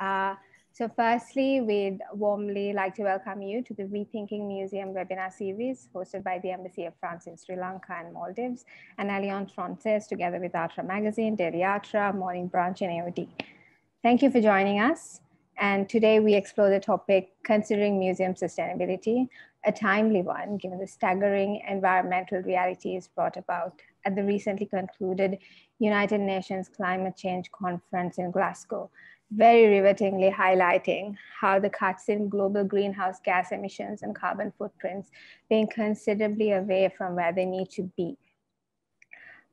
Uh, so firstly, we'd warmly like to welcome you to the Rethinking Museum webinar series hosted by the Embassy of France in Sri Lanka and Maldives and Alliance Francaise together with ARTRA Magazine, Daily ARTRA, Morning Brunch and AOD. Thank you for joining us. And today we explore the topic considering museum sustainability, a timely one given the staggering environmental realities brought about at the recently concluded United Nations Climate Change Conference in Glasgow, very rivetingly highlighting how the cuts in global greenhouse gas emissions and carbon footprints being considerably away from where they need to be.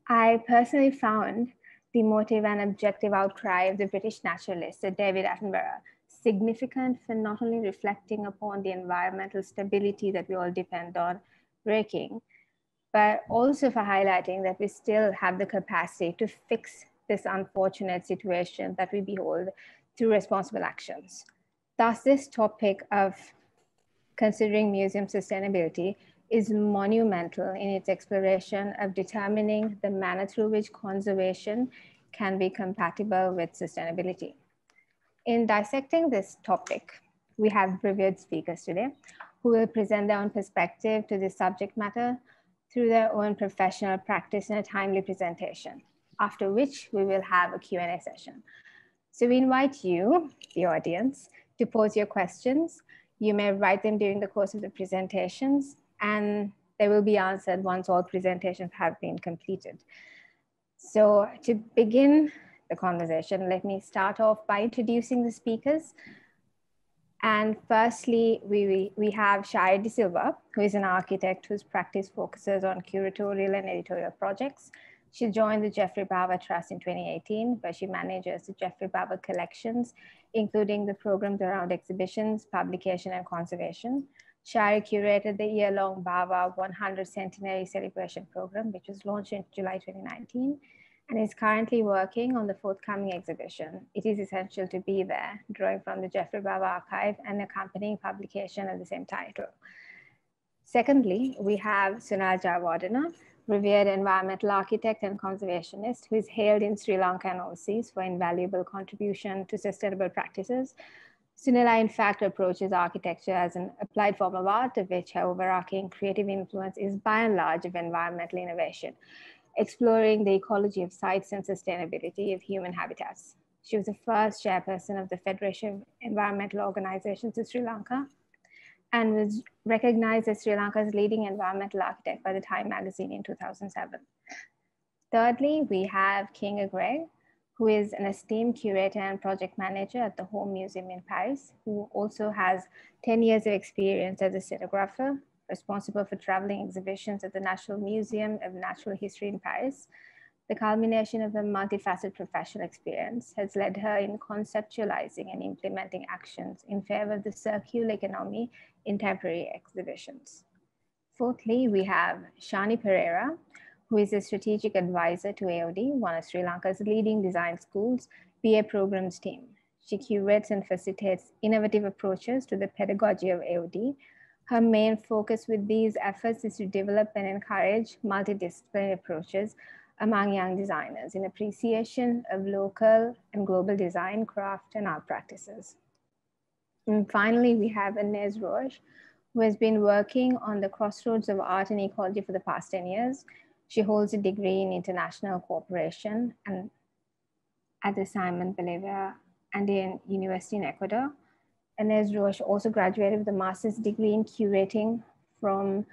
I personally found the motive and objective outcry of the British naturalist Sir David Attenborough significant for not only reflecting upon the environmental stability that we all depend on breaking, but also for highlighting that we still have the capacity to fix this unfortunate situation that we behold through responsible actions. Thus, this topic of considering museum sustainability is monumental in its exploration of determining the manner through which conservation can be compatible with sustainability. In dissecting this topic, we have revered speakers today who will present their own perspective to this subject matter through their own professional practice in a timely presentation after which we will have a Q&A session. So we invite you, the audience, to pose your questions. You may write them during the course of the presentations and they will be answered once all presentations have been completed. So to begin the conversation, let me start off by introducing the speakers. And firstly, we, we have Shayari De Silva, who is an architect whose practice focuses on curatorial and editorial projects. She joined the Geoffrey Bawa Trust in 2018, where she manages the Geoffrey Bawa collections, including the programs around exhibitions, publication, and conservation. Shayari curated the year-long Bawa 100 Centenary Celebration Program, which was launched in July 2019, and is currently working on the forthcoming exhibition. It is essential to be there, drawing from the Geoffrey Bawa archive and accompanying publication of the same title. Secondly, we have Sunela Jayawardene, revered environmental architect and conservationist who is hailed in Sri Lanka and overseas for invaluable contribution to sustainable practices. Sunela, in fact, approaches architecture as an applied form of art, of which her overarching creative influence is by and large of environmental innovation, exploring the ecology of sites and sustainability of human habitats. She was the first chairperson of the Federation of Environmental Organizations in Sri Lanka and was recognized as Sri Lanka's leading environmental architect by the Time magazine in 2007. Thirdly, we have Kinga Grege, who is an esteemed curator and project manager at the Home Museum in Paris, who also has 10 years of experience as a scenographer, responsible for traveling exhibitions at the National Museum of Natural History in Paris, the culmination of a multifaceted professional experience has led her in conceptualizing and implementing actions in favor of the circular economy in temporary exhibitions. Fourthly, we have Chani Perera, who is a strategic advisor to AOD, one of Sri Lanka's leading design schools BA programs team. She curates and facilitates innovative approaches to the pedagogy of AOD. Her main focus with these efforts is to develop and encourage multidisciplinary approaches among young designers in appreciation of local and global design, craft, and art practices. And finally, we have Anaïs Roesch, who has been working on the crossroads of art and ecology for the past 10 years. She holds a degree in international cooperation and at the Simon Bolivar Andean University in Ecuador. Anaïs Roesch also graduated with a master's degree in curating from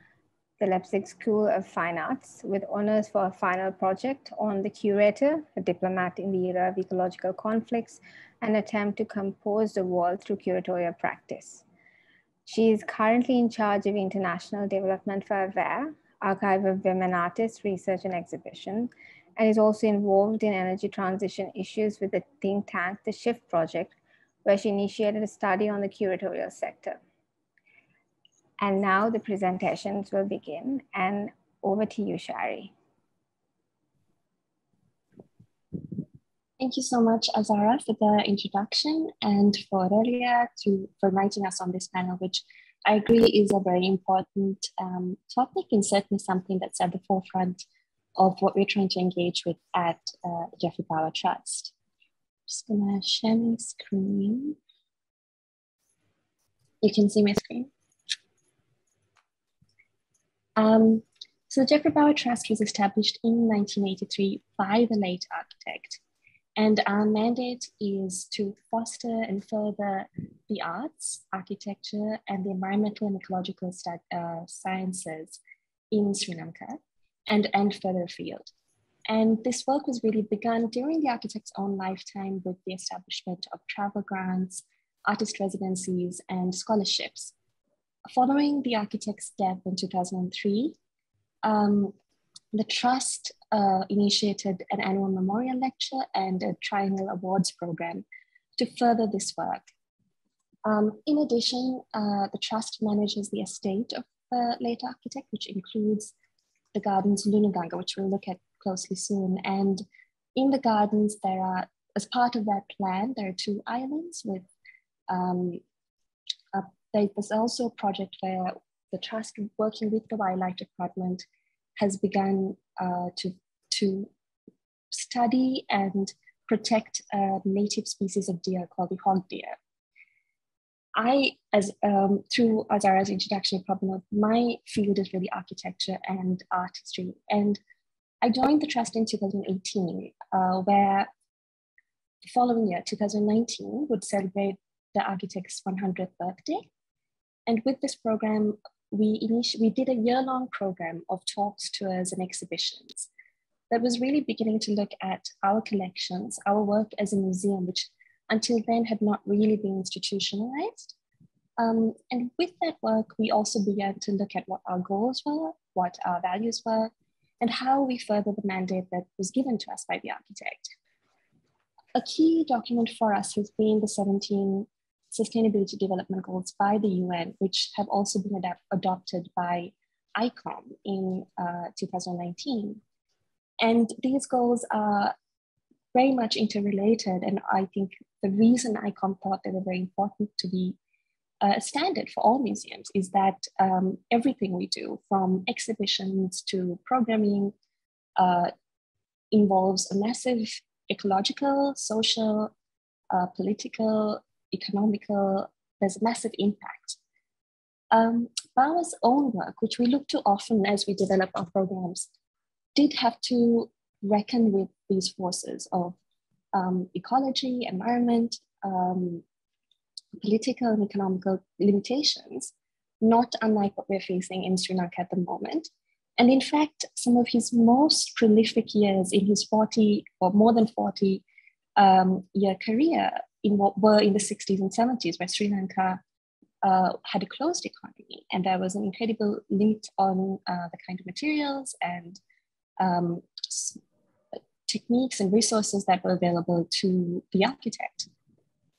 the Leipzig School of Fine Arts with honors for a final project on the curator, a diplomat in the era of ecological conflicts, an attempt to compose the world through curatorial practice. She is currently in charge of international development for AWARE, Archive of Women Artists Research and Exhibition, and is also involved in energy transition issues with the think tank, the SHIFT Project, where she initiated a study on the curatorial sector. And now the presentations will begin. And over to you, Shayari. Thank you so much, Azara, for the introduction and for Aurelia to, for inviting us on this panel, which I agree is a very important um, topic and certainly something that's at the forefront of what we're trying to engage with at uh, Geoffrey Bawa Trust. Just gonna share my screen. You can see my screen. Um, so the Geoffrey Bawa Trust was established in 1983 by the late architect. And our mandate is to foster and further the arts, architecture, and the environmental and ecological uh, sciences in Sri Lanka and, and further afield. And this work was really begun during the architect's own lifetime with the establishment of travel grants, artist residencies, and scholarships. Following the architect's death in 2003, um, the Trust uh, initiated an annual memorial lecture and a triennial awards program to further this work. Um, in addition, uh, the Trust manages the estate of the late architect, which includes the gardens Lunuganga, which we'll look at closely soon. And in the gardens, there are, as part of that plan, there are two islands with, um, a, there's also a project where the Trust, working with the Wildlife Department, has begun uh, to, to study and protect a native species of deer called the hog deer. I, as um, through Azara's introduction, probably my field is really architecture and artistry. And I joined the trust in 2018, uh, where the following year, 2019, would celebrate the architect's 100th birthday. And with this program, we, initi- we did a year-long program of talks, tours, and exhibitions that was really beginning to look at our collections, our work as a museum, which until then had not really been institutionalized. Um, and with that work, we also began to look at what our goals were, what our values were, and how we further the mandate that was given to us by the architect. A key document for us has been the 17 Sustainability Development Goals by the UN, which have also been adopted by ICOM in uh, 2019. And these goals are very much interrelated. And I think the reason ICOM thought they were very important to be uh, a standard for all museums is that um, everything we do, from exhibitions to programming, uh, involves a massive ecological, social, uh, political, economical, there's a massive impact. Um, Bawa's own work, which we look to often as we develop our programs, did have to reckon with these forces of um, ecology, environment, um, political and economical limitations, not unlike what we're facing in Sri Lanka at the moment. And in fact, some of his most prolific years in his 40 or more than 40 um, year career in what were in the 60s and 70s, where Sri Lanka uh, had a closed economy and there was an incredible limit on uh, the kind of materials and um, techniques and resources that were available to the architect.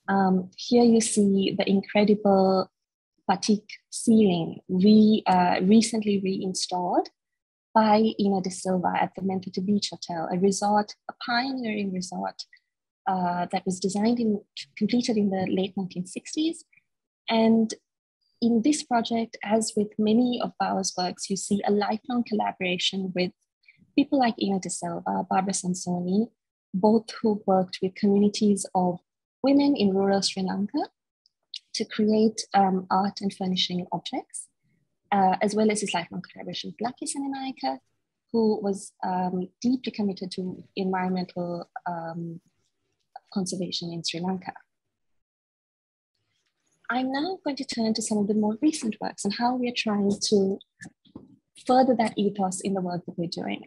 Um, here you see the incredible batik ceiling re, uh, recently reinstalled by Ina De Silva at the Bentota Beach Hotel, a resort, a pioneering resort uh, that was designed and completed in the late 1960s. And in this project, as with many of Bawa's works, you see a lifelong collaboration with people like Ina De Silva, Barbara Sansoni, both who worked with communities of women in rural Sri Lanka to create um, art and furnishing objects, uh, as well as his lifelong collaboration with Laki Senanayake, who was um, deeply committed to environmental um, conservation in Sri Lanka. I'm now going to turn to some of the more recent works and how we are trying to further that ethos in the work that we're doing.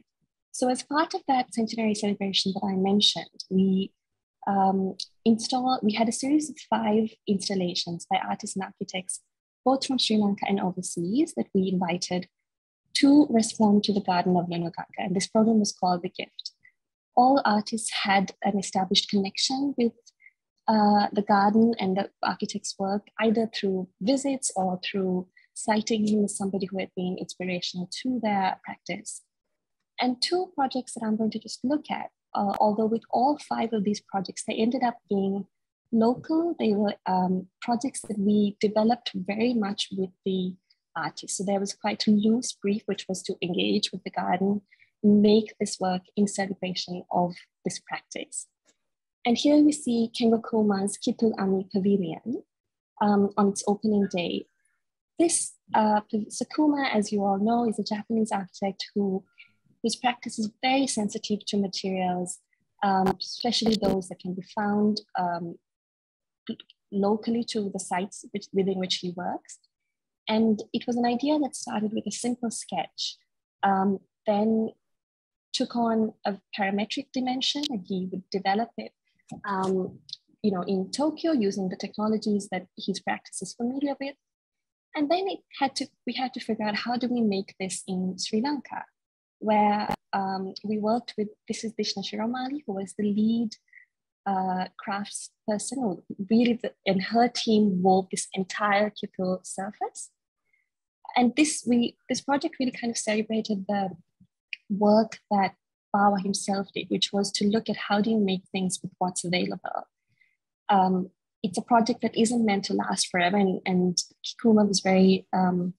So as part of that centenary celebration that I mentioned, we um, installed, we had a series of five installations by artists and architects, both from Sri Lanka and overseas, that we invited to respond to the Garden of Lunuganga. And this program was called The Gift. All artists had an established connection with uh, the garden and the architect's work, either through visits or through citing him as somebody who had been inspirational to their practice. And two projects that I'm going to just look at, uh, although with all five of these projects, they ended up being local. They were um, projects that we developed very much with the artists. So there was quite a loose brief, which was to engage with the garden, make this work in celebration of this practice. And here we see Kengo Kuma's Kitul Ami Pavilion um, on its opening day. This uh, Sakuma, as you all know, is a Japanese architect who whose practice is very sensitive to materials, um, especially those that can be found um, locally to the sites which, within which he works. And it was an idea that started with a simple sketch, um, then took on a parametric dimension, and he would develop it, um, you know, in Tokyo using the technologies that his practice is familiar with. And then it had to, we had to figure out how do we make this in Sri Lanka, where um, we worked with, this is Dishna Shiromali, who was the lead uh, crafts person, really, the, and her team wove this entire Kitul surface. And this we this project really kind of celebrated the work that Bawa himself did, which was to look at how do you make things with what's available. Um, it's a project that isn't meant to last forever, and, and Kikuma was very um,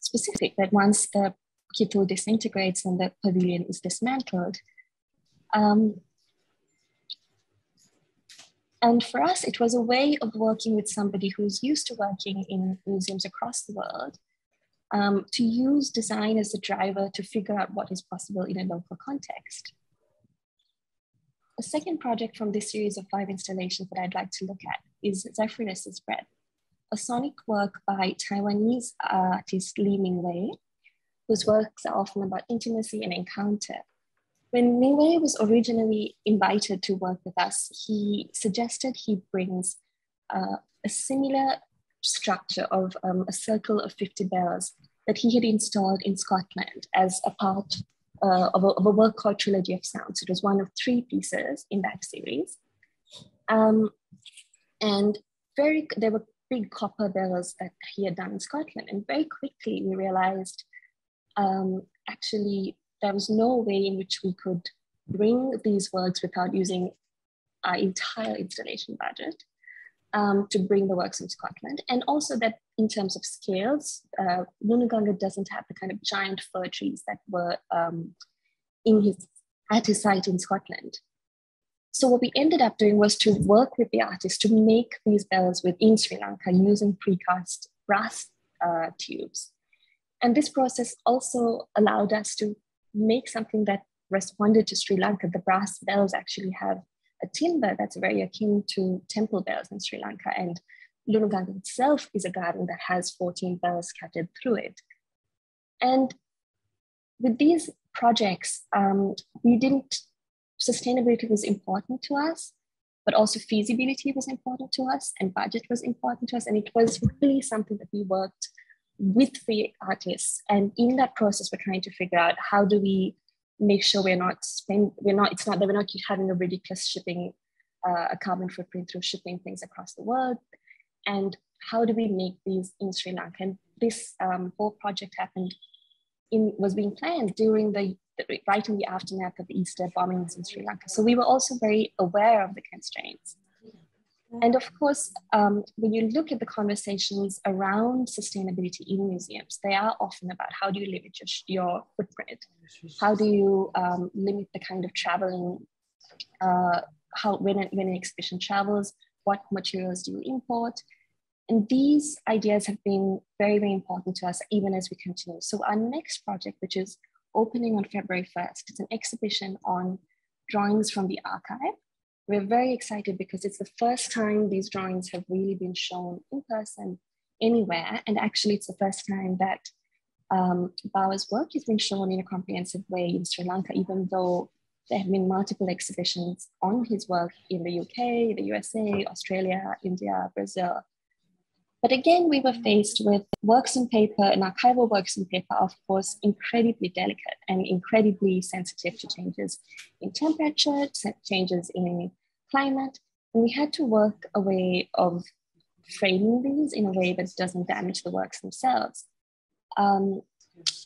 specific that once the Kitul disintegrates and the pavilion is dismantled, um, and for us, it was a way of working with somebody who's used to working in museums across the world um, to use design as a driver to figure out what is possible in a local context. A second project from this series of five installations that I'd like to look at is Zephyrus's Breath, a sonic work by Taiwanese artist Lee Mingwei, whose works are often about intimacy and encounter. When Mingwei was originally invited to work with us, he suggested he brings uh, a similar structure of um, a circle of 50 bells that he had installed in Scotland as a part uh, of, a, of, a, work called Trilogy of Sounds. It was one of three pieces in that series. Um, and very, there were big copper bells that he had done in Scotland. And very quickly we realized um, actually there was no way in which we could bring these works without using our entire installation budget um, to bring the works in Scotland. And also that in terms of scales, uh, doesn't have the kind of giant fir trees that were um, in his, at his site in Scotland. So what we ended up doing was to work with the artist to make these bells within Sri Lanka using precast brass uh, tubes. And this process also allowed us to make something that responded to Sri Lanka. The brass bells actually have a timbre that's very akin to temple bells in Sri Lanka. And Lunu Garden itself is a garden that has 14 bells scattered through it. And with these projects, um, we didn't, sustainability was important to us, but also feasibility was important to us and budget was important to us. And it was really something that we worked with the artists. And in that process, we're trying to figure out how do we make sure we're not spend we're not it's not that we're not having a ridiculous shipping uh, a carbon footprint through shipping things across the world. And how do we make these in Sri Lanka? And this um, whole project happened in was being planned during the right in the aftermath of the Easter bombings in Sri Lanka. So we were also very aware of the constraints and of course, um, when you look at the conversations around sustainability in museums, they are often about how do you limit your, your footprint? How do you um, limit the kind of traveling, uh, how when, when an exhibition travels, what materials do you import? And these ideas have been very, very important to us even as we continue. So our next project, which is opening on February 1st, it's an exhibition on drawings from the archive we're very excited because it's the first time these drawings have really been shown in person anywhere. And actually, it's the first time that um, Bawa's work has been shown in a comprehensive way in Sri Lanka, even though there have been multiple exhibitions on his work in the UK, the USA, Australia, India, Brazil. But again, we were faced with works in paper and archival works in paper, of course, incredibly delicate and incredibly sensitive to changes in temperature, changes in climate. And we had to work a way of framing these in a way that doesn't damage the works themselves. Um,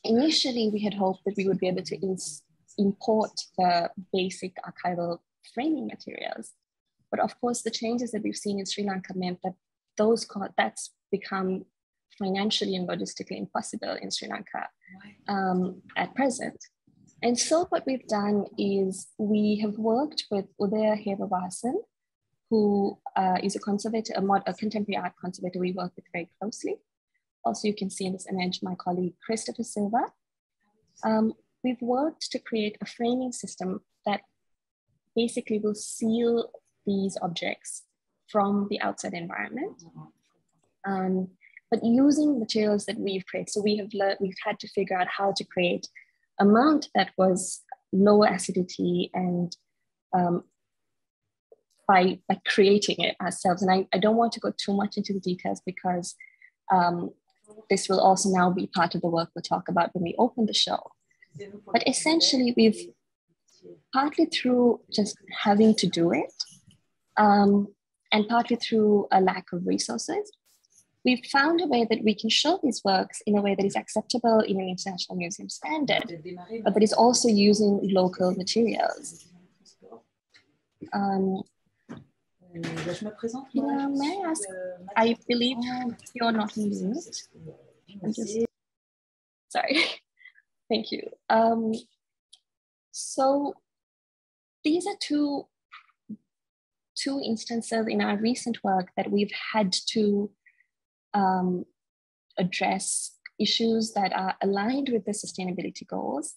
initially, we had hoped that we would be able to ins- import the basic archival framing materials. But of course, the changes that we've seen in Sri Lanka meant that those that's become financially and logistically impossible in Sri Lanka um, at present. And so what we've done is we have worked with Udaya Hevabasan, who uh, is a conservator, a, mod, a contemporary art conservator we work with very closely. Also, you can see in this image my colleague Christopher Silva. Um, we've worked to create a framing system that basically will seal these objects from the outside environment. Um, but using materials that we've created. So we have learned, we've had to figure out how to create a mount that was lower acidity and um, by, by creating it ourselves. And I, I don't want to go too much into the details because um, this will also now be part of the work we'll talk about when we open the show. But essentially, we've partly through just having to do it, um, and partly through a lack of resources, we've found a way that we can show these works in a way that is acceptable in an international museum standard, but that is also using local materials. Um, may I ask? I believe you're not mute. Just sorry. Thank you. Um, so these are two two instances in our recent work that we've had to um, address issues that are aligned with the sustainability goals.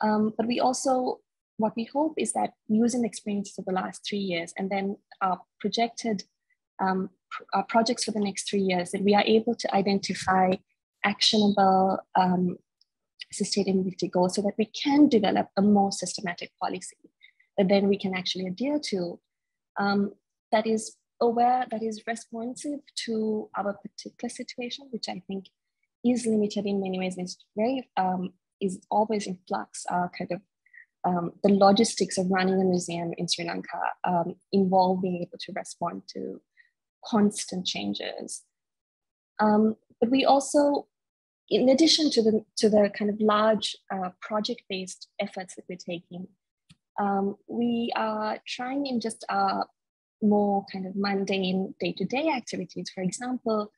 Um, but we also, what we hope is that using the experiences of the last three years and then our projected um, our projects for the next three years, that we are able to identify actionable um, sustainability goals so that we can develop a more systematic policy that then we can actually adhere to um, that is aware, that is responsive to our particular situation, which I think is limited in many ways, is very, um, is always in flux, uh, kind of um, the logistics of running a museum in Sri Lanka um, involve being able to respond to constant changes. Um, but we also, in addition to the, to the kind of large uh, project-based efforts that we're taking, um, we are trying in just our more kind of mundane day-to-day activities. For example,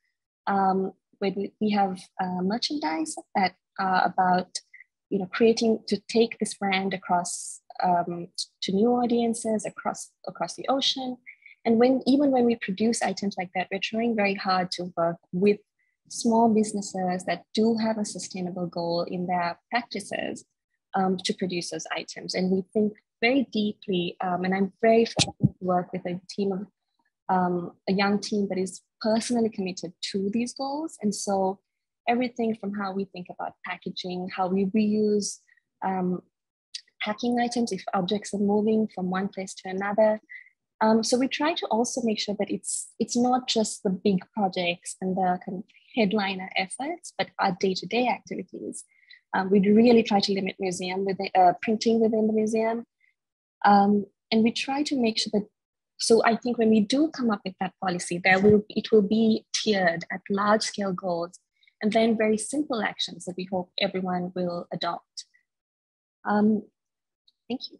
um, when we have uh, merchandise that are about you know creating to take this brand across um, to new audiences across across the ocean. And when even when we produce items like that, we're trying very hard to work with small businesses that do have a sustainable goal in their practices um, to produce those items. And we think very deeply, um, and I'm very work with a team of um, a young team that is personally committed to these goals. And so everything from how we think about packaging, how we reuse um, packing items if objects are moving from one place to another. Um, so we try to also make sure that it's it's not just the big projects and the kind of headliner efforts, but our day-to-day activities. Um, we really try to limit museum with uh, printing within the museum um, and we try to make sure that, so I think when we do come up with that policy, there will, it will be tiered at large scale goals and then very simple actions that we hope everyone will adopt. Um, thank you.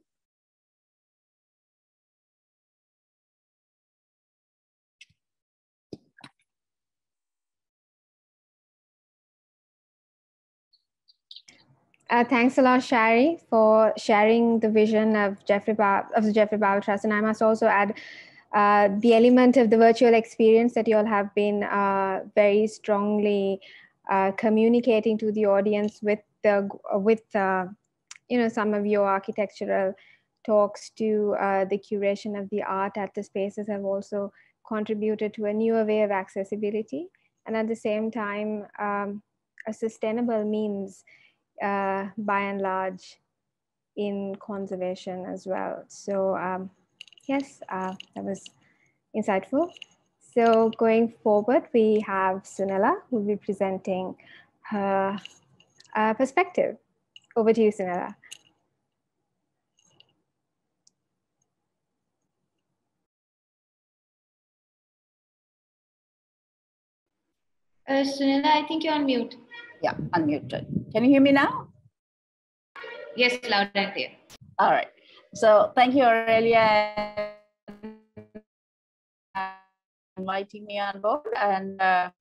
Uh, thanks a lot, Shayari, for sharing the vision of Geoffrey ba- of the Geoffrey Bawa Trust. And I must also add uh, the element of the virtual experience that you all have been uh, very strongly uh, communicating to the audience with the with uh, you know some of your architectural talks to uh, the curation of the art at the spaces have also contributed to a newer way of accessibility and at the same time um, a sustainable means uh, by and large in conservation as well. So um, yes, uh, that was insightful. So going forward, we have Sunela who will be presenting her uh, perspective. Over to you, Sunela. Uh, Sunela, I think you're on mute. Yeah, unmuted. Can you hear me now? Yes, loud and clear. All right. So thank you, Aurelia, inviting me on board. And uh,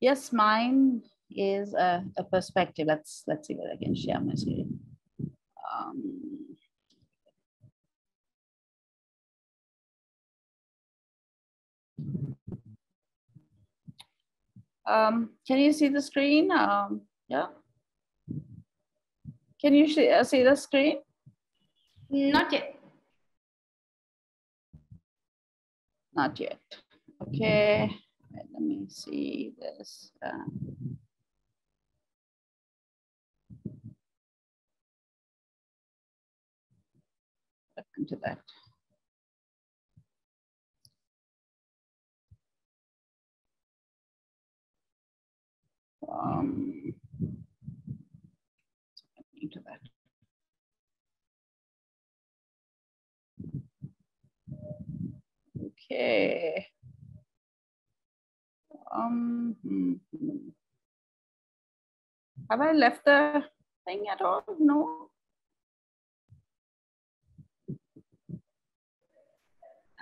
yes, mine is a, a, perspective. Let's let's see whether I can share my screen. Um, um, can you see the screen? Um, yeah. Can you see, uh, see the screen? Not yet. Not yet. Okay, let me see this. Uh, into that. Um, into that. Okay. Um, hmm, have I left the thing at all? No.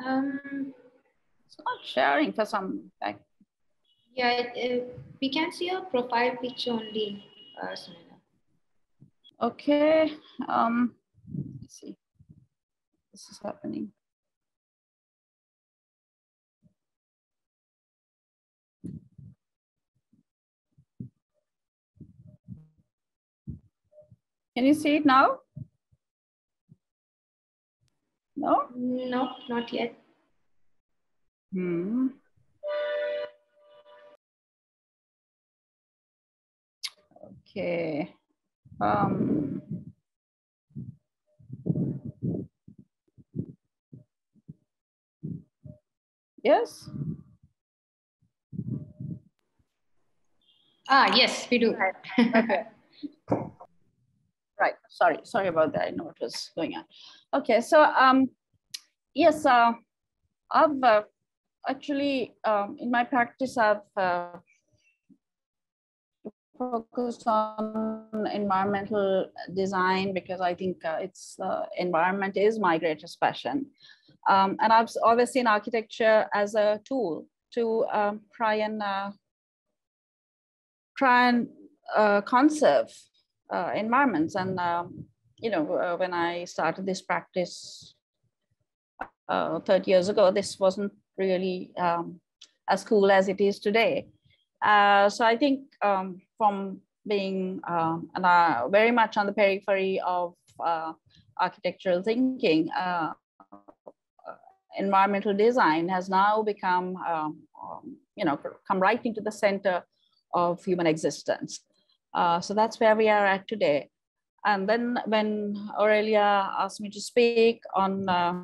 Um, It's not sharing for some like yeah, it, uh, we can see your profile picture only, uh, Sunela. okay. Um let's see. This is happening. Can you see it now? No? No, not yet. Hmm. Okay. Um. Yes. Ah, yes, we do. Okay. right. Sorry. Sorry about that. I know what was going on. Okay. So um, yes. Uh, I've uh, actually um, in my practice I've uh, focused on environmental design because I think uh, it's uh, environment is my greatest passion. Um, and I've always seen architecture as a tool to um, try and uh, try and uh, conserve uh, environments. And um, you know, uh, when I started this practice uh, 30 years ago, this wasn't really um, as cool as it is today. So I think um, from being um, uh, very much on the periphery of uh, architectural thinking, uh, environmental design has now become, um, um, you know, come right into the center of human existence. Uh, so that's where we are at today. And then when Aurelia asked me to speak on uh,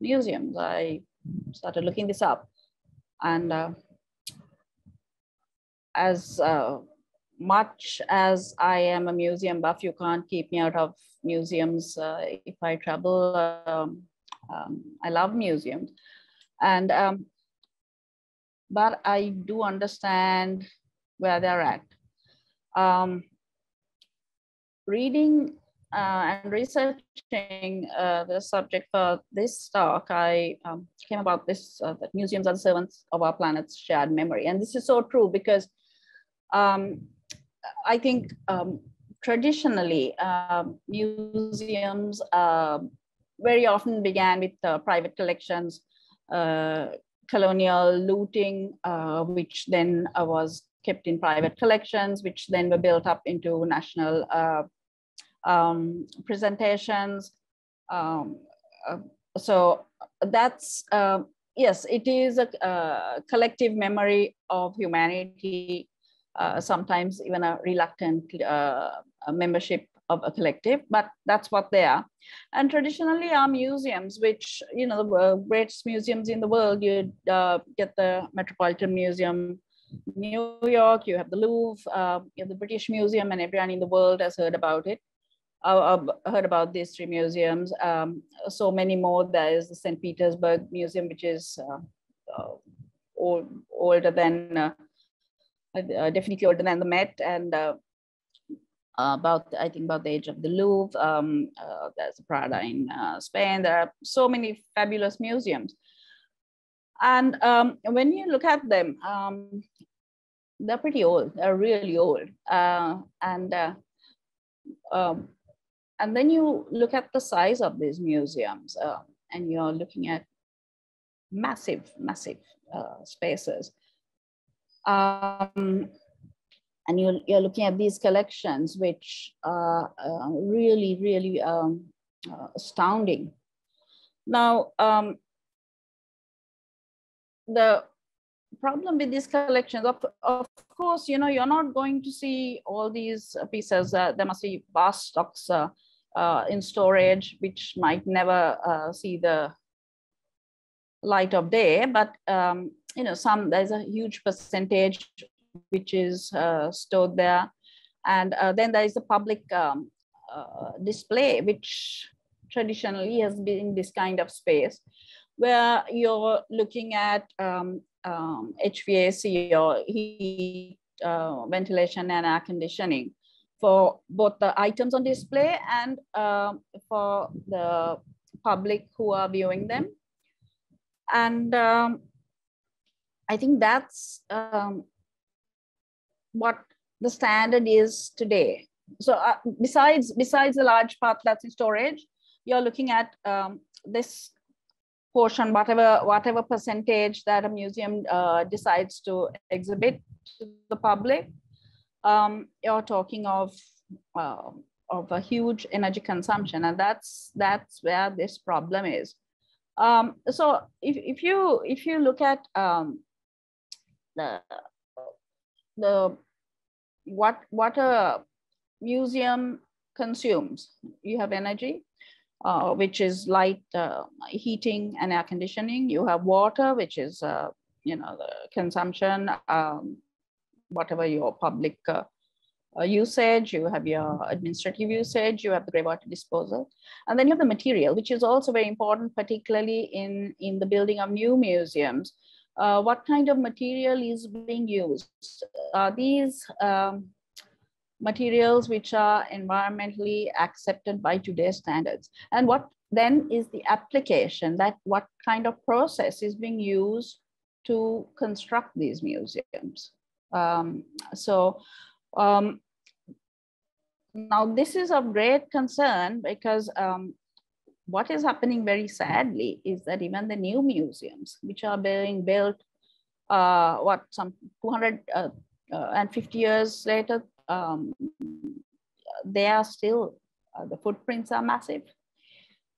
museums, I started looking this up. And uh, as uh, much as I am a museum buff, you can't keep me out of museums uh, if I travel. Um, um, I love museums. And, um, but I do understand where they're at. Um, reading uh, and researching uh, the subject for this talk, I um, came about this, uh, that museums are the servants of our planet's shared memory. And this is so true because um, I think um, traditionally um, museums uh, very often began with uh, private collections, uh, colonial looting, uh, which then uh, was kept in private collections, which then were built up into national uh, um, presentations. Um, so that's, yes, it is a, a collective memory of humanity uh, sometimes even a reluctant uh, membership of a collective, but that's what they are. And traditionally our museums, which, you know, the greatest museums in the world, you uh, get the Metropolitan Museum, New York, you have the Louvre, uh, you have the British Museum and everyone in the world has heard about it. I've heard about these three museums. Um, so many more. There is the St. Petersburg Museum, which is uh, old, older than uh, definitely older than the Met and uh, about, I think about the age of the Louvre. Um, uh, there's Prado in Spain. There are so many fabulous museums. And um, when you look at them, um, they're pretty old. They're really old. and um, and then you look at the size of these museums uh, and you're looking at massive, massive uh, spaces. Um, and you're, you're looking at these collections, which are uh, really, really um, uh, astounding. Now, um, the problem with these collections, of, of course, you know, you're not going to see all these pieces. Uh, there must be vast stocks uh, uh, in storage, which might never uh, see the light of day, but um, you know, some there's a huge percentage which is uh, stored there. And uh, then there is a public um, uh, display, which traditionally has been this kind of space where you're looking at um, um, HVAC or heat, uh, ventilation and air conditioning for both the items on display and uh, for the public who are viewing them. And um, I think that's um, what the standard is today. So uh, besides, besides the large part that's in storage, you're looking at um, this portion, whatever, whatever percentage that a museum uh, decides to exhibit to the public, um, you're talking of, uh, of a huge energy consumption. And that's, that's where this problem is. Um, so if, if, you, if you look at um, the, the what what a museum consumes. You have energy, uh, which is light uh, heating and air conditioning. You have water, which is uh, you know the consumption, um, whatever your public uh, uh, usage. You have your administrative usage. You have the grey water disposal, and then you have the material, which is also very important, particularly in in the building of new museums uh, what kind of material is being used. Are these um, materials which are environmentally accepted by today's standards? And what then is the application that what kind of process is being used to construct these museums? Um, so um, now this is of great concern because um, what is happening very sadly is that even the new museums, which are being built, uh, what some 250 uh, uh, years later, um, they are still, uh, the footprints are massive.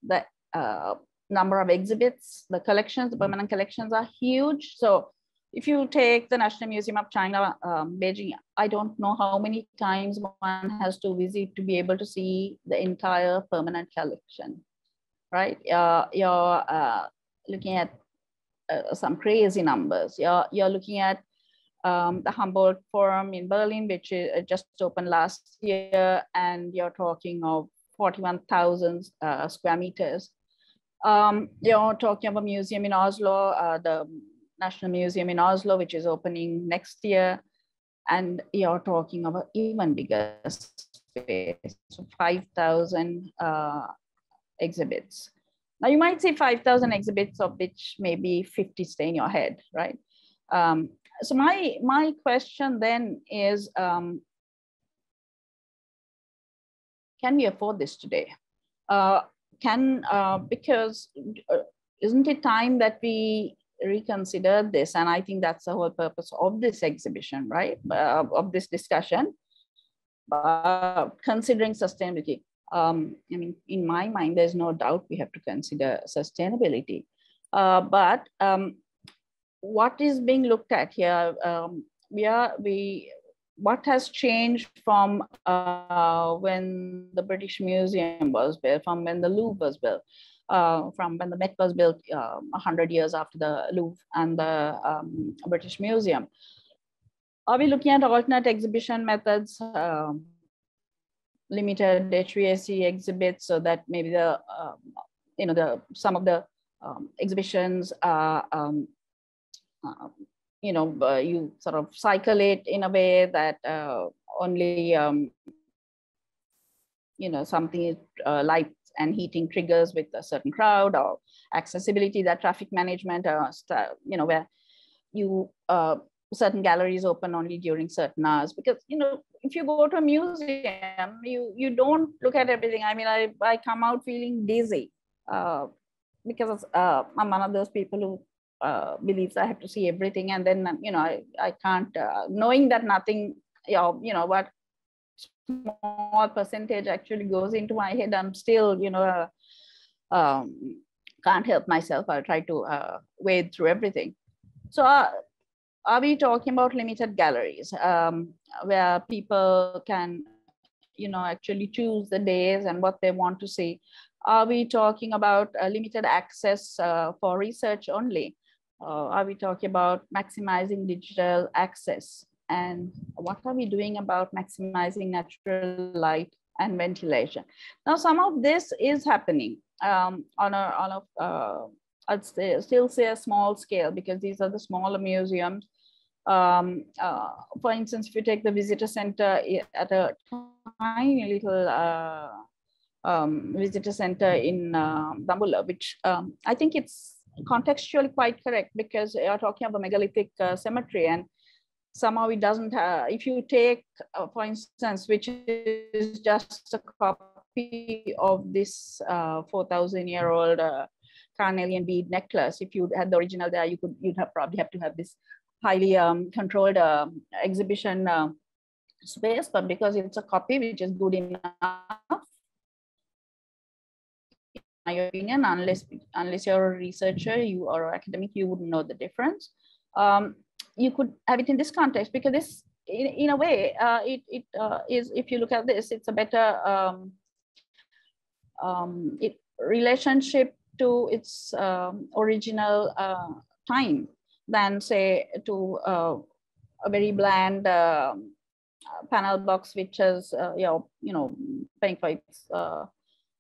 The uh, number of exhibits, the collections, the permanent collections are huge. So if you take the National Museum of China, um, Beijing, I don't know how many times one has to visit to be able to see the entire permanent collection right? You're, you're uh, looking at uh, some crazy numbers. You're, you're looking at um, the Humboldt Forum in Berlin, which is, just opened last year, and you're talking of 41,000 uh, square meters. Um, you're talking of a museum in Oslo, uh, the National Museum in Oslo, which is opening next year. And you're talking of an even bigger space, so 5,000 uh, exhibits. Now you might say 5,000 exhibits of which maybe 50 stay in your head, right? Um, so my, my question then is, um, can we afford this today? Uh, can, uh, because uh, isn't it time that we reconsider this? And I think that's the whole purpose of this exhibition, right? Uh, of this discussion, considering sustainability um, I mean, in my mind, there's no doubt we have to consider sustainability. Uh, but um, what is being looked at here? Um, we are we what has changed from uh, when the British Museum was built, from when the Louvre was built, uh, from when the Met was built uh, 100 years after the Louvre and the um, British Museum. Are we looking at alternate exhibition methods? Um, limited HVAC exhibits so that maybe the, um, you know, the some of the um, exhibitions are, um, uh, you know, uh, you sort of cycle it in a way that uh, only, um, you know, something uh, light and heating triggers with a certain crowd or accessibility, that traffic management, uh, you know, where you uh, certain galleries open only during certain hours because you know if you go to a museum you you don't look at everything. I mean i, I come out feeling dizzy uh, because uh, i'm one of those people who uh, believes i have to see everything and then you know i, I can't uh, knowing that nothing you know, you know what small percentage actually goes into my head i'm still you know uh, um, can't help myself. I'll try to uh, wade through everything. So are we talking about limited galleries um, where people can you know actually choose the days and what they want to see? Are we talking about uh, limited access uh, for research only? Uh, are we talking about maximizing digital access? And what are we doing about maximizing natural light and ventilation? Now some of this is happening um, on a on a uh, I'd still say a small scale because these are the smaller museums um, uh, for instance, if you take the visitor center at a tiny little uh, um, visitor center in uh, Dambulla, which um, I think it's contextually quite correct because you're talking about a megalithic uh, cemetery and somehow it doesn't have, if you take, uh, for instance, which is just a copy of this uh, 4,000 year old uh, carnelian bead necklace, if you had the original there, you could, you'd have probably have to have this highly um, controlled uh, exhibition uh, space, but because it's a copy which is good enough, in my opinion, unless unless you're a researcher, you are academic, you wouldn't know the difference. Um, you could have it in this context because this, in, in a way, uh, it, it uh, is, if you look at this, it's a better um, um, it, relationship to its um, original uh, time than say to uh, a very bland uh, panel box which is uh, you know you know paying for its uh,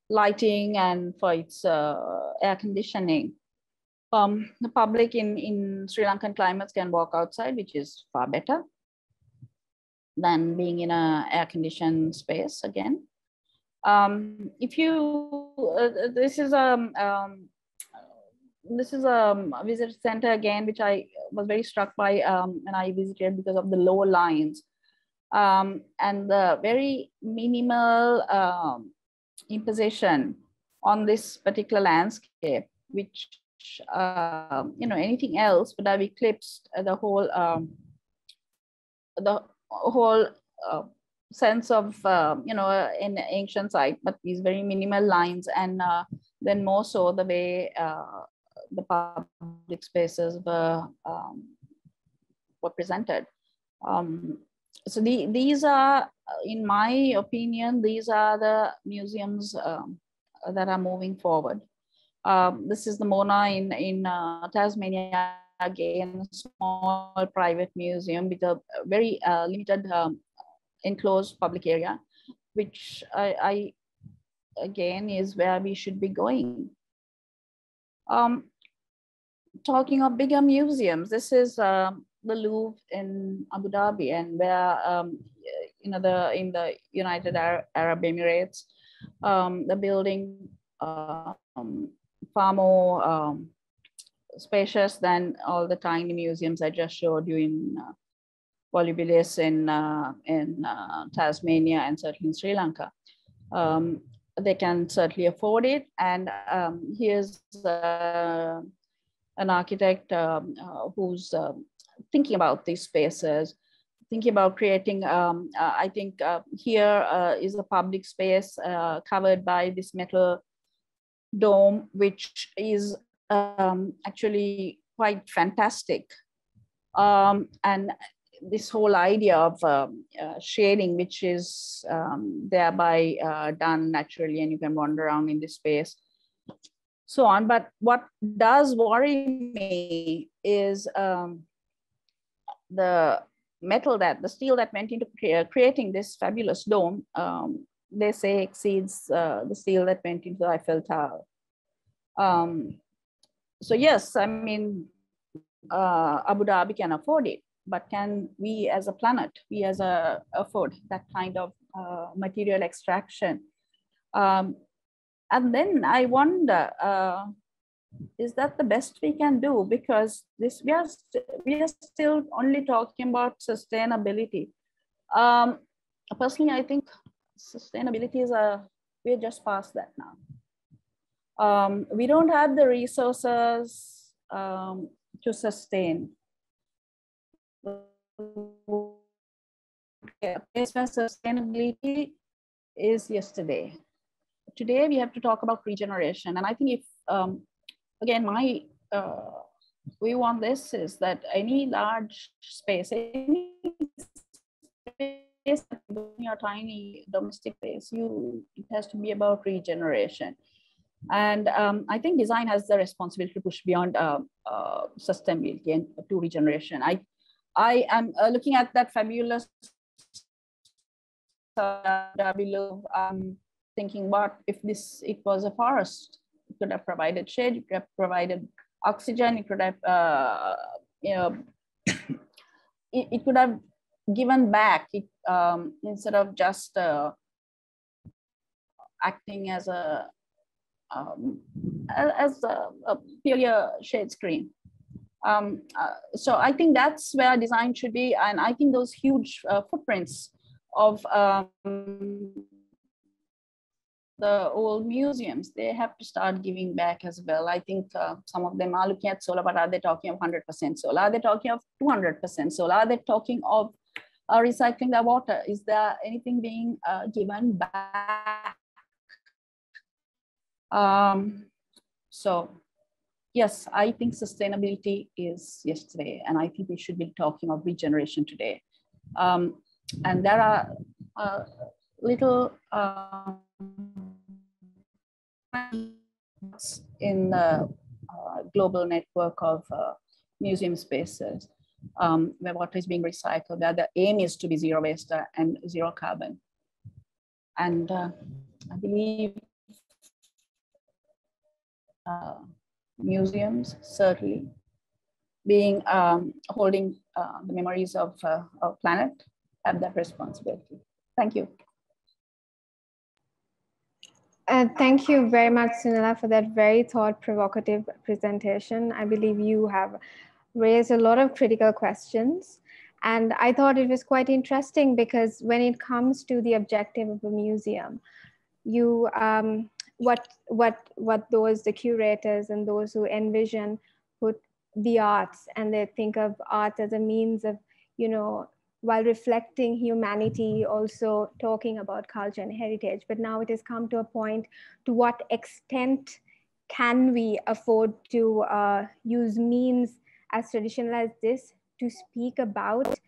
lighting and for its uh, air conditioning. Um, the public in, in Sri Lankan climates can walk outside, which is far better than being in a air conditioned space again. Um, if you, uh, this is a, um, um this is um, a visitor center again, which I was very struck by um, when I visited because of the lower lines. Um, and the very minimal um, imposition on this particular landscape, which uh, you know anything else would have eclipsed the whole um, the whole uh, sense of uh, you know in ancient site, but these very minimal lines and uh, then more so the way uh, the public spaces were um, were presented. Um, so the, these are, in my opinion, these are the museums um, that are moving forward. Um, this is the Mona in, in uh, Tasmania, again, a small private museum with a very uh, limited um, enclosed public area, which I, I, again, is where we should be going. Um, talking of bigger museums, this is uh, the Louvre in Abu Dhabi, and where um, you know the in the United Arab Emirates, um, the building uh, um, far more um, spacious than all the tiny museums I just showed you in uh, Volubilis in uh, in uh, Tasmania and certainly in Sri Lanka. Um, they can certainly afford it, and um, here's uh, an architect um, uh, who's um, thinking about these spaces, thinking about creating, um, uh, I think uh, here uh, is a public space uh, covered by this metal dome, which is um, actually quite fantastic. Um, and this whole idea of um, uh, shading, which is thereby uh, done naturally, and you can wander around in this space so on. But what does worry me is um, the metal that, the steel that went into creating this fabulous dome, um, they say exceeds uh, the steel that went into the Eiffel Tower. Um, so yes, I mean, uh, Abu Dhabi can afford it, but can we as a planet, we as a afford that kind of uh, material extraction? Um, and then I wonder, uh, is that the best we can do? Because this we are we are still only talking about sustainability. Um, personally, I think sustainability is a we're just past that now. Um, we don't have the resources um, to sustain. Yeah, Sustainability is yesterday. Today we have to talk about regeneration, and I think if um, again my uh, we want this is that any large space, any space, your tiny domestic space, you it has to be about regeneration. And um, I think design has the responsibility to push beyond uh, uh, sustainability and to regeneration. I, I am uh, looking at that fabulous below, um, thinking about if this it was a forest, it could have provided shade, it could have provided oxygen, it could have, uh, you know, it, it, could have given back it, um, instead of just uh, acting as a um, as a, a purely a shade screen. Um, uh, so I think that's where design should be. And I think those huge uh, footprints of um, the old museums, they have to start giving back as well. I think uh, some of them are looking at solar, but are they talking of 100% solar? Are they talking of 200% solar? Are they talking of uh, recycling the water? Is there anything being uh, given back um, so yes, I think sustainability is yesterday, and I think we should be talking of regeneration today. Um, and there are uh, little um, in the uh, global network of uh, museum spaces um, where water is being recycled, where the aim is to be zero waste and zero carbon. And uh, I believe uh, museums, certainly, being um, holding uh, the memories of uh, our planet, have that responsibility. Thank you. Uh, thank you very much, Sunela, for that very thought-provocative presentation. I believe you have raised a lot of critical questions. And I thought it was quite interesting because when it comes to the objective of a museum, you um, what what what those the curators and those who envision put the arts and they think of art as a means of you know while reflecting humanity also talking about culture and heritage. But now it has come to a point to what extent can we afford to uh, use means as traditional as this to speak about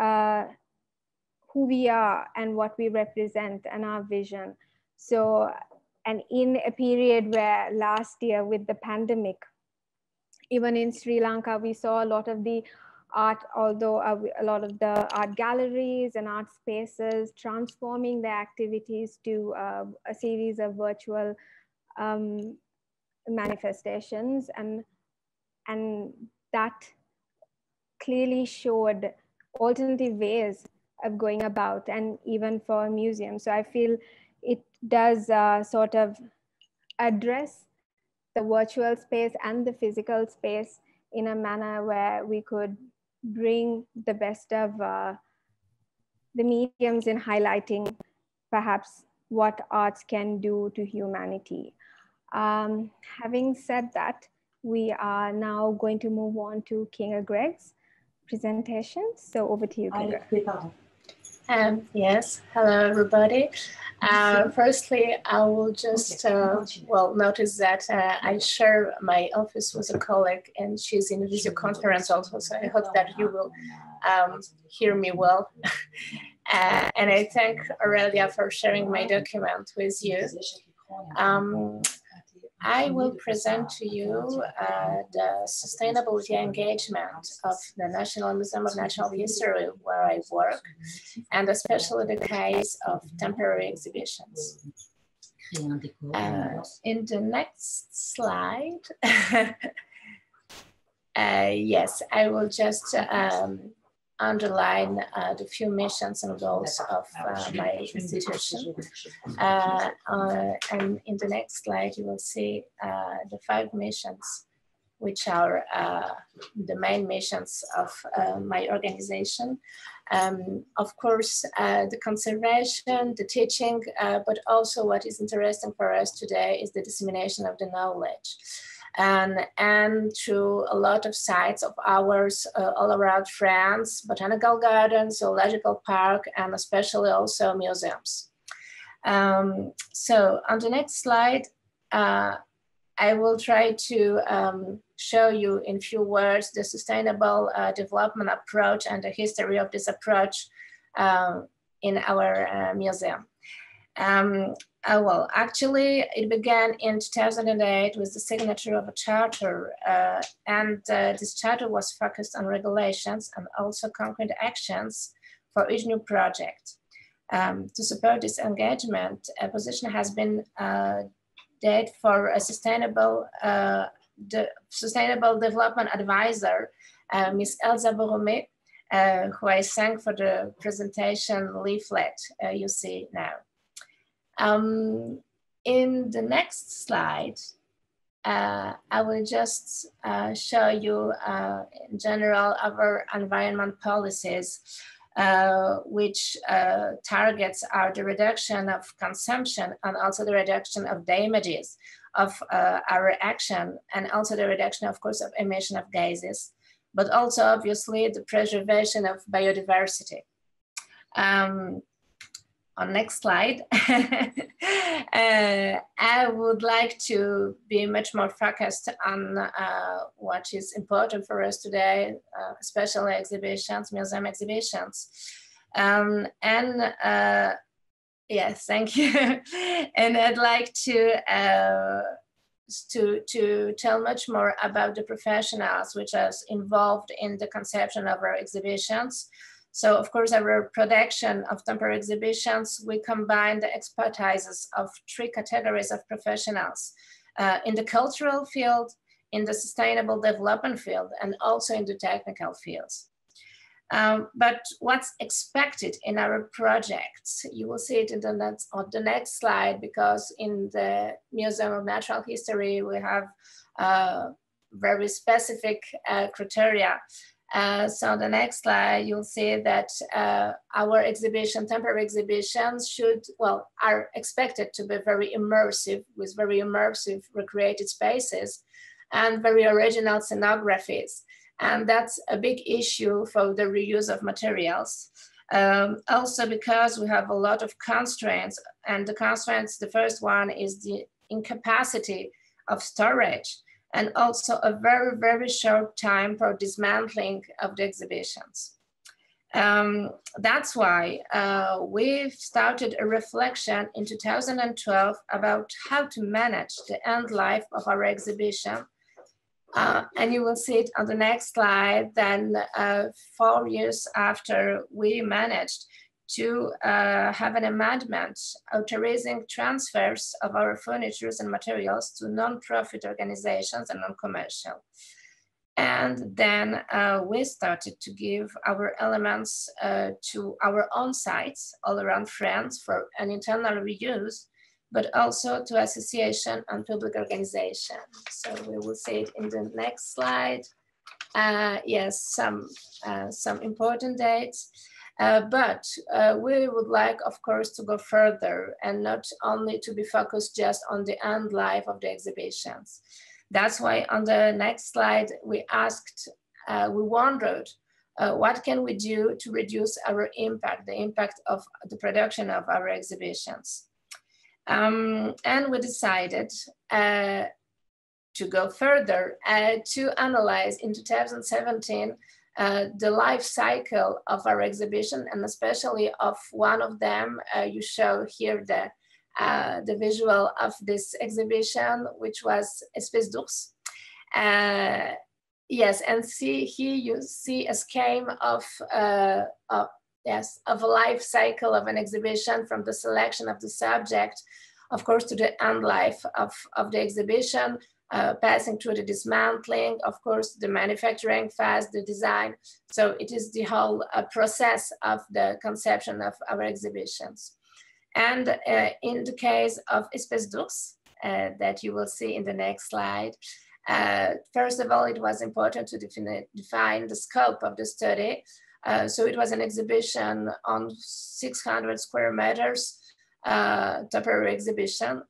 uh, who we are and what we represent and our vision. So and in a period where last year with the pandemic, even in Sri Lanka, we saw a lot of the art, although uh, a lot of the art galleries and art spaces transforming their activities to uh, a series of virtual um, manifestations. And, and that clearly showed alternative ways of going about and even for museums. So I feel it does uh, sort of address the virtual space and the physical space in a manner where we could bring the best of uh, the mediums in highlighting perhaps what arts can do to humanity. Um, having said that, we are now going to move on to Kinga Grege's presentation. So over to you, Kinga. Um, yes, hello everybody. Uh, firstly, I will just, uh, well, notice that uh, I share my office with a colleague and she's in a video conference also, so I hope that you will um, hear me well. Uh, and I thank Aurelia for sharing my document with you. Um, I will present to you uh, the sustainability engagement of the National Museum of Natural History where I work, and especially the case of temporary exhibitions. Uh, in the next slide, uh, yes, I will just um, underline uh, the few missions and goals of uh, my institution. Uh, uh, and in the next slide, you will see uh, the five missions, which are uh, the main missions of my organization. Um, of course, the conservation, the teaching, but also what is interesting for us today is the dissemination of the knowledge and, and through a lot of sites of ours uh, all around France, botanical gardens, zoological park, and especially also museums. Um, so on the next slide, uh, I will try to um, show you in few words the sustainable uh, development approach and the history of this approach uh, in our uh, museum. Um, uh, well, actually, it began in 2008 with the signature of a charter, uh, and uh, this charter was focused on regulations and also concrete actions for each new project. Um, to support this engagement, a position has been uh, for a sustainable, uh, the sustainable development advisor, uh, Ms. Elsa Boromé, who I thank for the presentation leaflet you see now. Um, in the next slide, uh, I will just uh, show you uh, in general our environment policies, uh, which uh, targets are the reduction of consumption and also the reduction of damages of uh, our action and also the reduction, of course, of emission of gases, but also obviously the preservation of biodiversity. Um, on next slide, uh, I would like to be much more focused on uh, what is important for us today, uh, especially exhibitions, museum exhibitions. Um, and uh, yes, thank you. and I'd like to uh, to, to tell much more about the professionals which are involved in the conception of our exhibitions, so of course, our production of temporary exhibitions, we combine the expertises of three categories of professionals uh, in the cultural field, in the sustainable development field, and also in the technical fields. Um, but what's expected in our projects, you will see it in the next, on the next slide, because in the Museum of Natural History, we have uh, very specific uh, criteria uh, so the next slide, you'll see that uh, our exhibition, temporary exhibitions should, well, are expected to be very immersive with very immersive recreated spaces and very original scenographies. And that's a big issue for the reuse of materials. Um, also because we have a lot of constraints and the constraints, the first one is the incapacity of storage and also a very, very short time for dismantling of the exhibitions. Um, that's why uh, we've started a reflection in 2012 about how to manage the end life of our exhibition. Uh, and you will see it on the next slide, then uh, four years after we managed to uh, have an amendment authorizing transfers of our furniture and materials to non-profit organizations and non-commercial. And then uh, we started to give our elements uh, to our own sites all around France for an internal reuse, but also to association and public organization. So we will see it in the next slide. Uh, yes, some, uh, some important dates. Uh, but uh, we would like, of course, to go further and not only to be focused just on the end life of the exhibitions. That's why on the next slide, we asked, uh, we wondered, uh, what can we do to reduce our impact, the impact of the production of our exhibitions? Um, and we decided uh, to go further to analyze in 2017 uh, the life cycle of our exhibition and especially of one of them. Uh, you show here the, uh, the visual of this exhibition, which was Espèces d'ours. Uh, yes, and see here you see a scheme of, uh, of, yes, of a life cycle of an exhibition from the selection of the subject, of course, to the end life of, of the exhibition, uh, passing through the dismantling, of course, the manufacturing phase, the design. So it is the whole uh, process of the conception of our exhibitions. And uh, in the case of Espèces d'ours, uh, that you will see in the next slide, uh, first of all, it was important to define, define the scope of the study. Uh, so it was an exhibition on 600 square meters, temporary exhibition.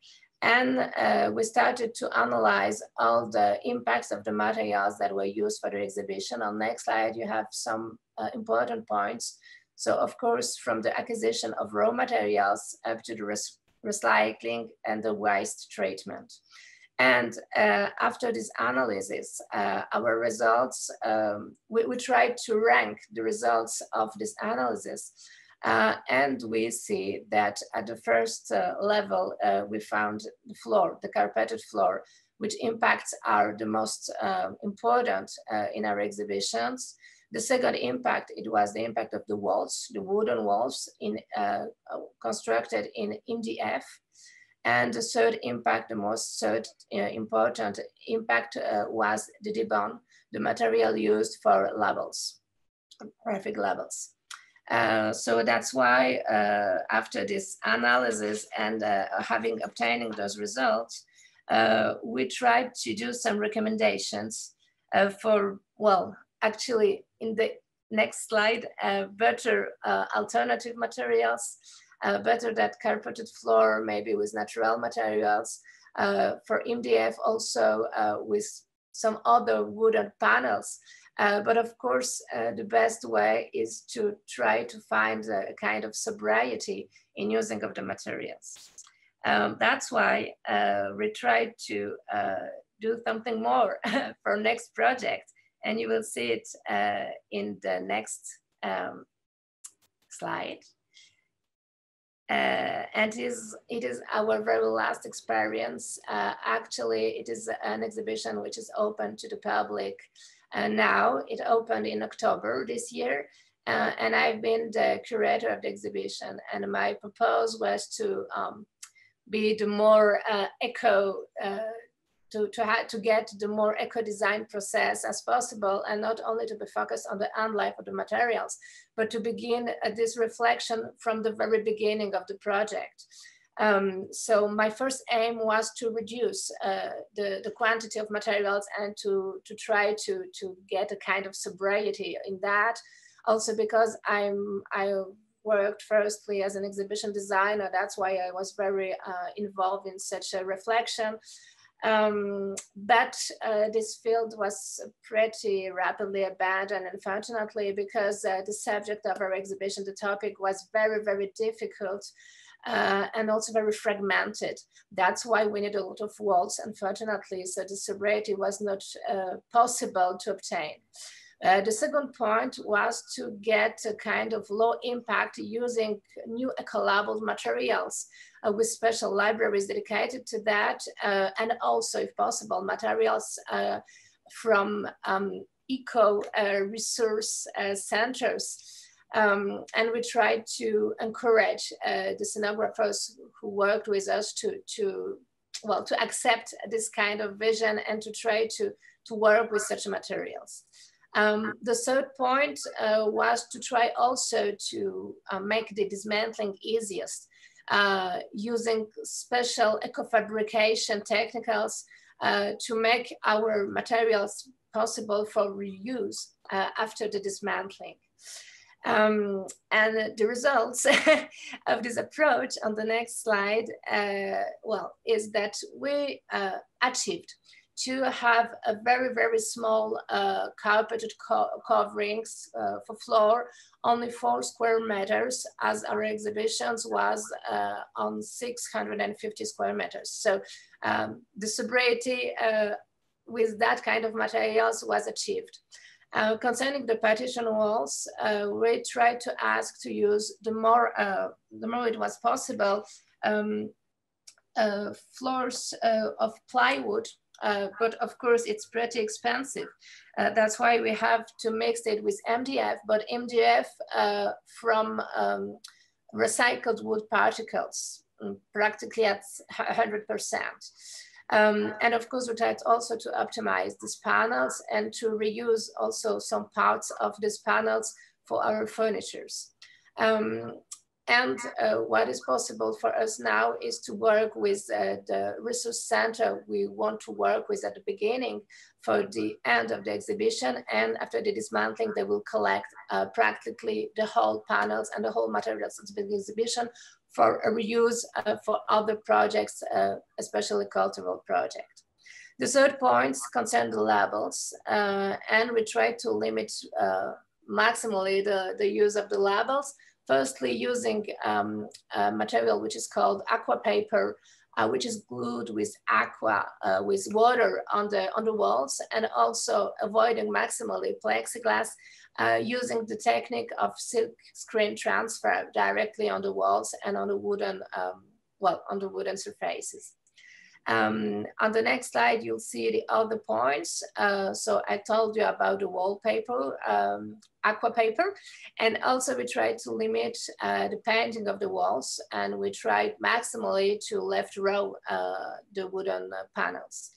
And uh, we started to analyze all the impacts of the materials that were used for the exhibition. On next slide, you have some uh, important points. So of course, from the acquisition of raw materials up to the recycling and the waste treatment. And uh, after this analysis, uh, our results, um, we, we tried to rank the results of this analysis uh, and we see that at the first uh, level, uh, we found the floor, the carpeted floor, which impacts are the most uh, important uh, in our exhibitions. The second impact, it was the impact of the walls, the wooden walls in, uh, constructed in MDF. And the third impact, the most third important impact was the Dibond, the material used for labels, graphic labels. Uh, so that's why uh, after this analysis and uh, having obtaining those results, uh, we tried to do some recommendations uh, for, well, actually in the next slide, better alternative materials, better that carpeted floor, maybe with natural materials. for MDF also with some other wooden panels uh, but of course, uh, the best way is to try to find a, kind of sobriety in using of the materials. Um, that's why uh, we tried to uh, do something more for next project. And you will see it uh, in the next um, slide. Uh, and it is, it is our very last experience. Uh, actually, it is an exhibition which is open to the public and now it opened in October this year. Uh, and I've been the curator of the exhibition. And my proposal was to um, be the more uh, eco, uh, to, to, have, to get the more eco design process as possible and not only to be focused on the end life of the materials, but to begin uh, this reflection from the very beginning of the project. Um, so my first aim was to reduce uh, the, the quantity of materials and to, to try to, to get a kind of sobriety in that. Also because I'm, I worked firstly as an exhibition designer. That's why I was very uh, involved in such a reflection. Um, but uh, this field was pretty rapidly abandoned, unfortunately, because uh, the subject of our exhibition, the topic was very, very difficult uh, and also very fragmented. That's why we need a lot of walls, unfortunately, so the sobriety was not uh, possible to obtain. Uh, the second point was to get a kind of low impact using new ecolabeled materials uh, with special libraries dedicated to that, uh, and also, if possible, materials uh, from um, eco resource centers um, and we tried to encourage uh, the scenographers who worked with us to, to, well, to accept this kind of vision and to try to, to work with such materials. Um, the third point uh, was to try also to uh, make the dismantling easiest uh, using special eco-fabrication technicals uh, to make our materials possible for reuse uh, after the dismantling. Um, and the results of this approach on the next slide, uh, well, is that we uh, achieved to have a very, very small uh, carpeted co coverings uh, for floor, only four square meters, as our exhibitions was uh, on 650 square meters. So um, the sobriety uh, with that kind of materials was achieved. Uh, concerning the partition walls, uh, we tried to ask to use the more, uh, the more it was possible, um, uh, floors uh, of plywood, uh, but of course it's pretty expensive. that's why we have to mix it with MDF, but MDF from um, recycled wood particles, mm, practically at 100%. Um, and of course, we tried also to optimize these panels and to reuse also some parts of these panels for our furnitures. Um, and uh, what is possible for us now is to work with uh, the resource center we want to work with at the beginning for the end of the exhibition. And after the dismantling, they will collect uh, practically the whole panels and the whole materials of the exhibition for reuse uh, for other projects, uh, especially cultural projects. The third point concerns the labels, uh, and we try to limit maximally the, the use of the labels Firstly, using um, material which is called aqua paper, uh, which is glued with aqua, uh, with water on the, on the walls, and also avoiding maximally plexiglass uh, using the technique of silk screen transfer directly on the walls and on the wooden, um, well, on the wooden surfaces. Um, on the next slide, you'll see the other points. Uh, so I told you about the wallpaper, um, aqua paper, and also we tried to limit uh, the painting of the walls and we tried maximally to left row uh, the wooden panels.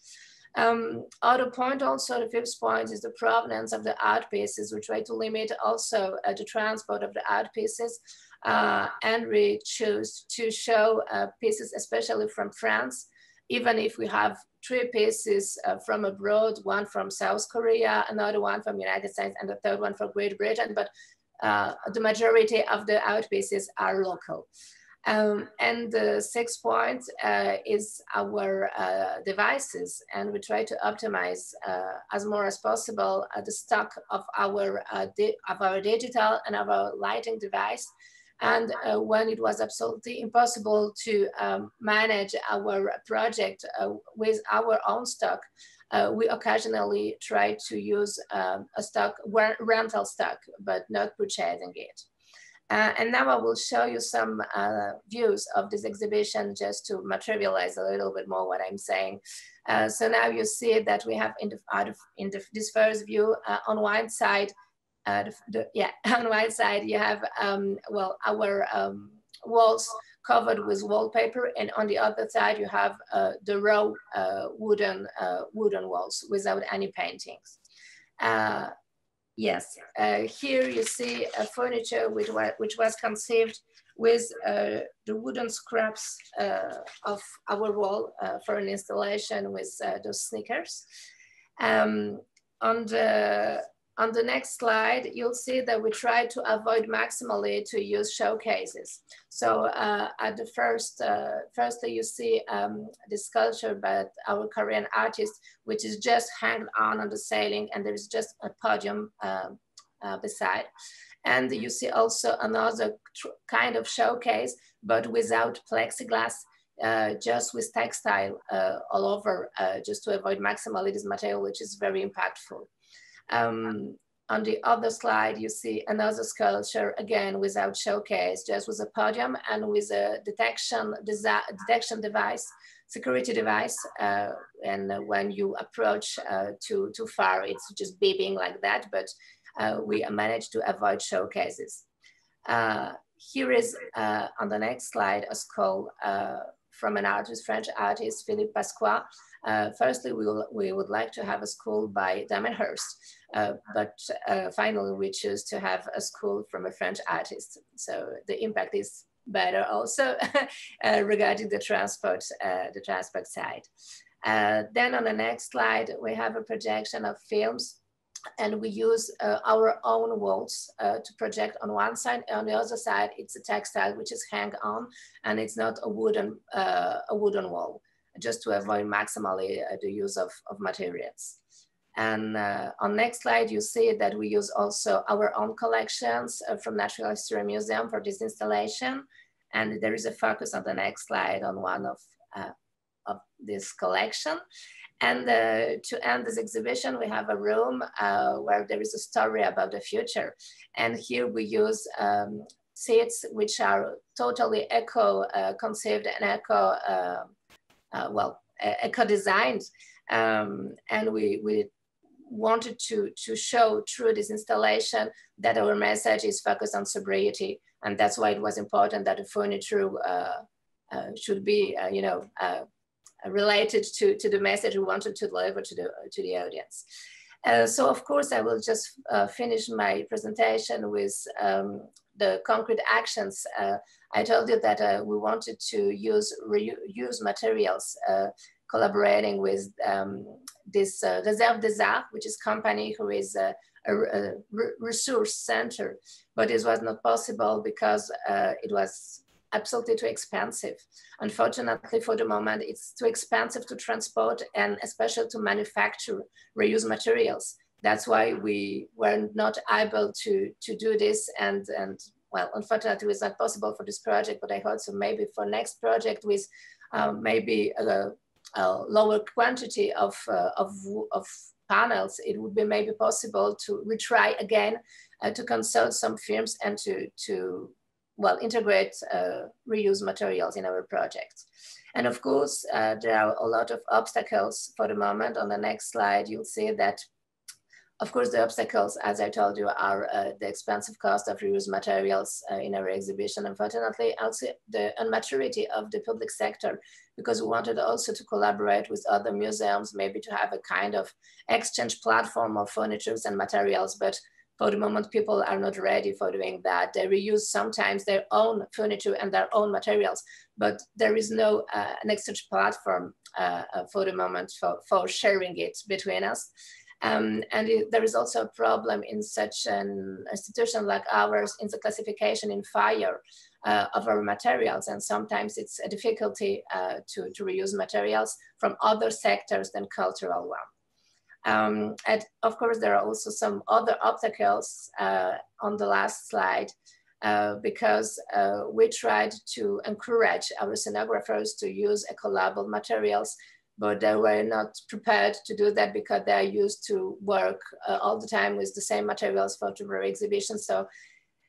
Um, other point also, the fifth point is the provenance of the art pieces. We try to limit also uh, the transport of the art pieces uh, and we choose to show uh, pieces, especially from France, even if we have three pieces uh, from abroad, one from South Korea, another one from United States, and the third one from Great Britain, but uh, the majority of the out pieces are local. Um, and the sixth point uh, is our uh, devices, and we try to optimize uh, as more as possible uh, the stock of our uh, of our digital and our lighting device and uh, when it was absolutely impossible to um, manage our project with our own stock, uh, we occasionally try to use um, a stock, rental stock, but not purchasing it. Uh, and now I will show you some uh, views of this exhibition just to materialize a little bit more what I'm saying. Uh, so now you see that we have in, the, in the, this first view on one side, uh, the, the, yeah, on one side you have, um, well, our um, walls covered with wallpaper and on the other side you have uh, the raw uh, wooden, uh, wooden walls without any paintings. Uh, yes, uh, here you see a furniture which, which was conceived with the wooden scraps of our wall for an installation with those sneakers. Um, on the on the next slide, you'll see that we try to avoid maximally to use showcases. So uh, at the first, uh, firstly, you see um, the sculpture by our Korean artist, which is just hanged on on the ceiling and there's just a podium uh, uh beside. And you see also another kind of showcase, but without plexiglass, uh, just with textile uh, all over, uh, just to avoid maximally this material, which is very impactful. Um, on the other slide, you see another sculpture, again, without showcase, just with a podium and with a detection, detection device, security device. Uh, and when you approach uh, too, too far, it's just beeping like that, but uh, we managed to avoid showcases. Uh, here is, uh, on the next slide, a skull uh, from an artist, French artist, Philippe Pasqua. Firstly, we, will, we would like to have a school by Damien Hirst. Uh, but uh, finally, we choose to have a school from a French artist. So the impact is better also uh, regarding the transport, uh, the transport side. Uh, then on the next slide, we have a projection of films and we use uh, our own walls uh, to project on one side. On the other side, it's a textile which is hang on, and it's not a wooden uh, a wooden wall, just to avoid maximally the use of, of materials. And uh, on next slide, you see that we use also our own collections uh, from Natural History Museum for this installation. And there is a focus on the next slide on one of, uh, of this collection. And uh, to end this exhibition, we have a room uh, where there is a story about the future. And here we use um, seats which are totally eco-conceived uh, and eco, well, eco-designed. Um, and we, we wanted to, to show through this installation that our message is focused on sobriety. And that's why it was important that the furniture uh, uh, should be, uh, you know, uh, related to, to the message we wanted to deliver to the, to the audience. Uh, so of course, I will just uh, finish my presentation with um, the concrete actions. Uh, I told you that uh, we wanted to use reuse materials, uh, collaborating with um, this uh, Réserve des Arts, which is a company who is a, a, a resource center, but this was not possible because it was absolutely too expensive. Unfortunately, for the moment, it's too expensive to transport and especially to manufacture reuse materials. That's why we were not able to, to do this. And, and well, unfortunately, it's not possible for this project, but I hope so maybe for next project with um, maybe a, a, lower quantity of, uh, of, of panels, it would be maybe possible to retry again uh, to consult some firms and to, to well, integrate uh, reuse materials in our project. And of course, uh, there are a lot of obstacles for the moment. On the next slide, you'll see that, of course, the obstacles, as I told you, are uh, the expensive cost of reused materials uh, in our exhibition. Unfortunately, also the unmaturity of the public sector, because we wanted also to collaborate with other museums, maybe to have a kind of exchange platform of furnitures and materials, but for the moment, people are not ready for doing that. They reuse sometimes their own furniture and their own materials, but there is no uh, an exchange platform uh, uh, for the moment for, for sharing it between us. Um, and it, there is also a problem in such an institution like ours in the classification in fire uh, of our materials. And sometimes it's a difficulty uh, to, to reuse materials from other sectors than cultural one. Um, and of course, there are also some other obstacles uh, on the last slide uh, because uh, we tried to encourage our scenographers to use ecolabel materials, but they were not prepared to do that because they are used to work uh, all the time with the same materials for temporary exhibitions. So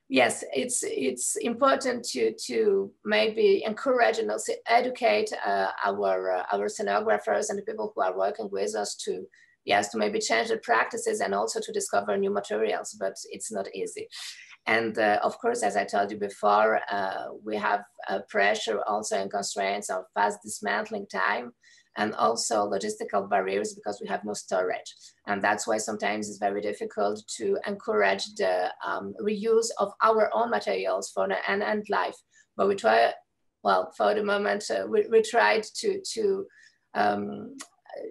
yes, it's it's important to to maybe encourage and also educate uh, our uh, our scenographers and the people who are working with us to yes, to maybe change the practices and also to discover new materials, but it's not easy. And uh, of course, as I told you before, uh, we have pressure also and constraints of fast dismantling time and also logistical barriers because we have no storage. And that's why sometimes it's very difficult to encourage the um, reuse of our own materials for an end life. But we try, well, for the moment, uh, we, we tried to, to um,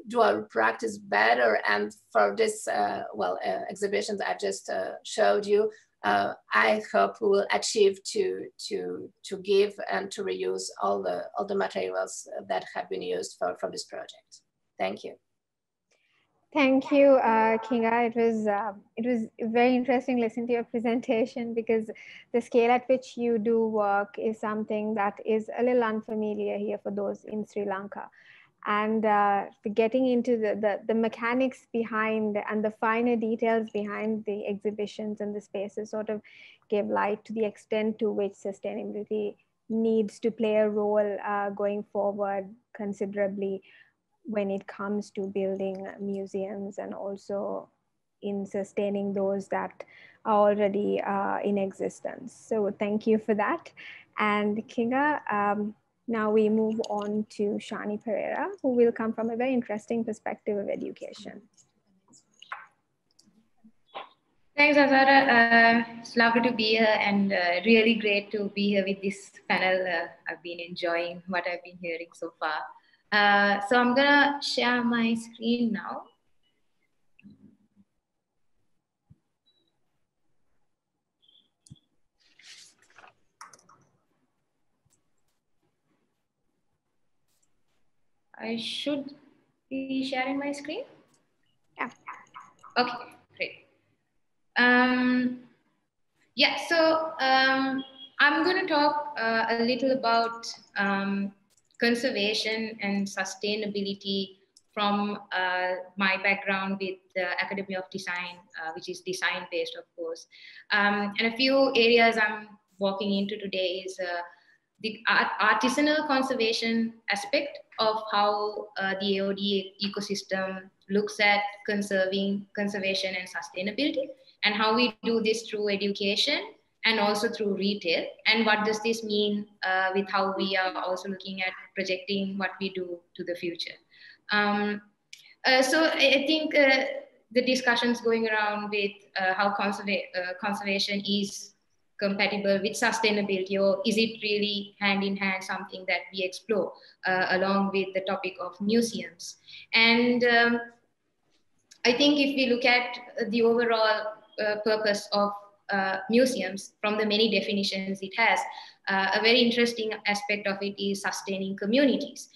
do our practice better. And for this, uh, well, uh, exhibitions I just uh, showed you, uh, I hope we will achieve to, to, to give and to reuse all the, all the materials that have been used for, for this project. Thank you. Thank you, uh, Kinga. It was uh, it was very interesting listening to your presentation because the scale at which you do work is something that is a little unfamiliar here for those in Sri Lanka and uh, getting into the, the, the, mechanics behind and the finer details behind the exhibitions and the spaces sort of gave light to the extent to which sustainability needs to play a role uh, going forward considerably when it comes to building museums and also in sustaining those that are already uh, in existence. So thank you for that. And Kinga, um, now we move on to Chani Perera, who will come from a very interesting perspective of education. Thanks, Azara. Uh, it's lovely to be here and uh, really great to be here with this panel. Uh, I've been enjoying what I've been hearing so far. Uh, so I'm gonna share my screen now. I should be sharing my screen. Yeah. Okay, great. Um, yeah, so um, I'm going to talk uh, a little about um, conservation and sustainability from uh, my background with the Academy of Design, uh, which is design based, of course. Um, and a few areas I'm walking into today is uh, the artisanal conservation aspect of how uh, the AOD ecosystem looks at conserving conservation and sustainability and how we do this through education and also through retail. And what does this mean uh, with how we are also looking at projecting what we do to the future? Um, uh, so I think uh, the discussions going around with uh, how conserva uh, conservation is compatible with sustainability, or is it really hand in hand something that we explore uh, along with the topic of museums? And um, I think if we look at the overall purpose of uh, museums from the many definitions it has. Uh, a very interesting aspect of it is sustaining communities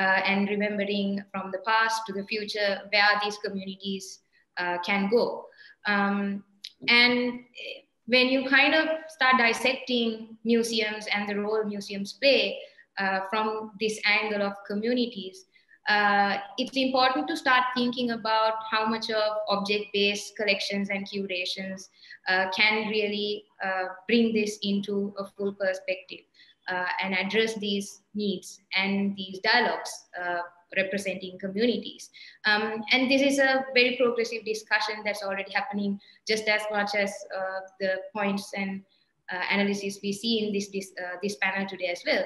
uh, and remembering from the past to the future where these communities uh, can go. Um, and when you kind of start dissecting museums and the role museums play uh, from this angle of communities, uh, it's important to start thinking about how much of object-based collections and curations uh, can really uh, bring this into a full perspective uh, and address these needs and these dialogues uh, representing communities. Um, and this is a very progressive discussion that's already happening just as much as uh, the points and analysis we see in this, this, this panel today as well.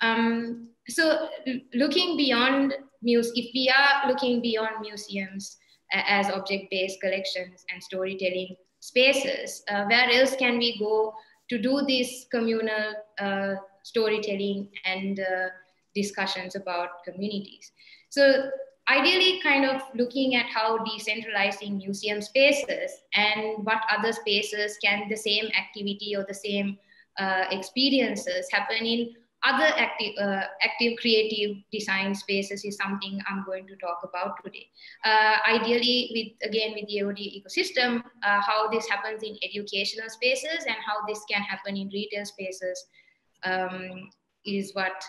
Um, so looking beyond muse, if we are looking beyond museums as object-based collections and storytelling spaces, uh, where else can we go to do this communal uh, storytelling and uh, discussions about communities? So ideally kind of looking at how decentralizing museum spaces and what other spaces can the same activity or the same uh, experiences happen in other active, uh, active creative design spaces is something I'm going to talk about today. Uh, ideally, with again with the AOD ecosystem, uh, how this happens in educational spaces and how this can happen in retail spaces um, is what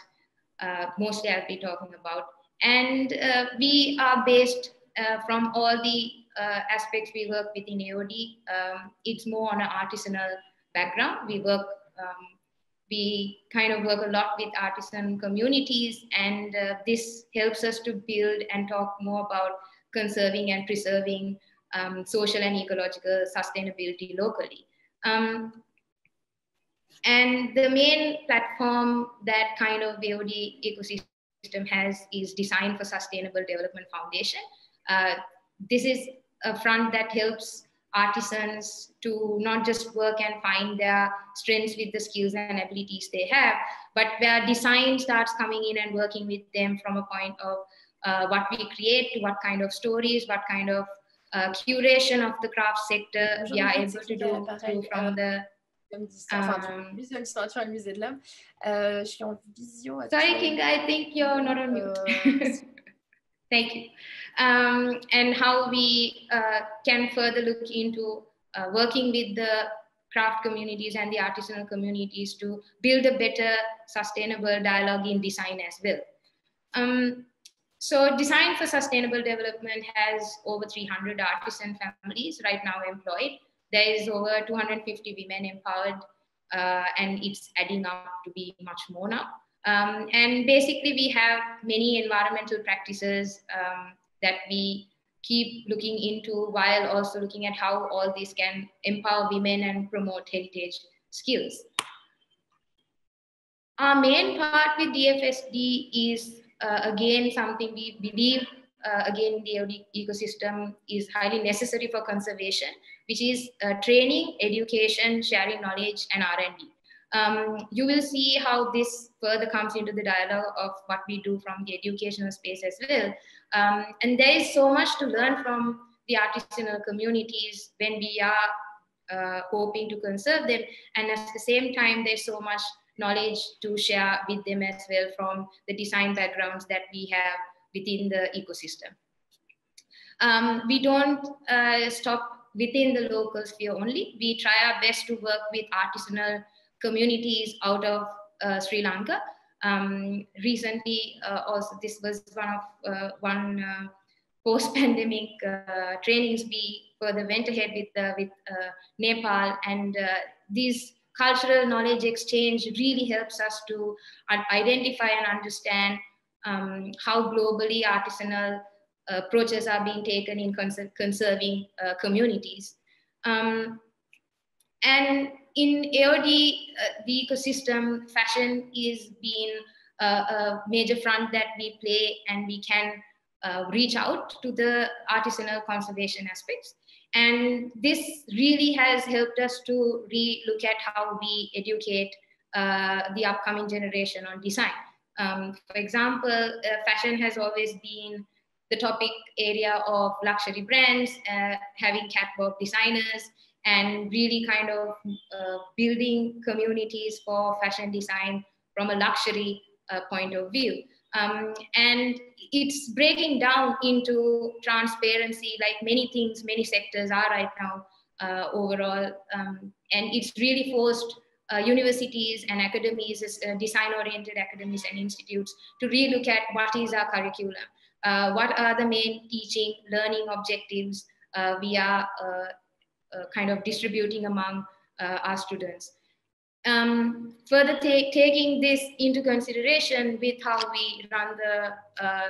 uh, mostly I'll be talking about. And uh, we are based uh, from all the aspects we work with in AOD. Um, it's more on an artisanal background. We work um, we kind of work a lot with artisan communities and uh, this helps us to build and talk more about conserving and preserving um, social and ecological sustainability locally. Um, and the main platform that kind of AOD ecosystem has is Design for Sustainable Development Foundation. Uh, this is a front that helps artisans to not just work and find their strengths with the skills and abilities they have, but where design starts coming in and working with them from a point of uh, what we create, what kind of stories, what kind of uh, curation of the craft sector we are able to do, do from the comme dit ça, enfin, um, musée de et musée de l'homme. Euh, je suis en visio. Sorry, King, I think you're not on mute. Euh, Thank you. Um, and how we uh, can further look into uh, working with the craft communities and the artisanal communities to build a better sustainable dialogue in design as well. Um, so Design for Sustainable Development has over 300 artisan families right now employed. There is over 250 women empowered uh, and it's adding up to be much more now. Um, and basically, we have many environmental practices um, that we keep looking into while also looking at how all this can empower women and promote heritage skills. Our main part with DFSD is, uh, again, something we believe, uh, again, the ecosystem is highly necessary for conservation, which is uh, training, education, sharing knowledge, and R&D um, you will see how this further comes into the dialogue of what we do from the educational space as well. Um, and there is so much to learn from the artisanal communities when we are uh, hoping to conserve them. And at the same time, there's so much knowledge to share with them as well from the design backgrounds that we have within the ecosystem. Um, we don't uh, stop within the local sphere only. We try our best to work with artisanal communities out of uh, Sri Lanka. Um, recently, uh, also this was one of uh, one uh, post-pandemic uh, trainings we further went ahead with with Nepal, and these cultural knowledge exchange really helps us to identify and understand um, how globally artisanal approaches are being taken in cons conserving uh, communities. Um, and in AOD, uh, the ecosystem, fashion is being a, major front that we play and we can uh, reach out to the artisanal conservation aspects. And this really has helped us to re-look at how we educate uh, the upcoming generation on design. Um, for example, uh, fashion has always been the topic area of luxury brands, uh, having catwalk designers, and really kind of uh, building communities for fashion design from a luxury uh, point of view. Um, and it's breaking down into transparency, like many things, many sectors are right now uh, overall. Um, and it's really forced uh, universities and academies, uh, design-oriented academies and institutes to relook at what is our curriculum, uh, what are the main teaching, learning objectives uh, we are uh, kind of distributing among our students. Um, further taking this into consideration with how we run the uh,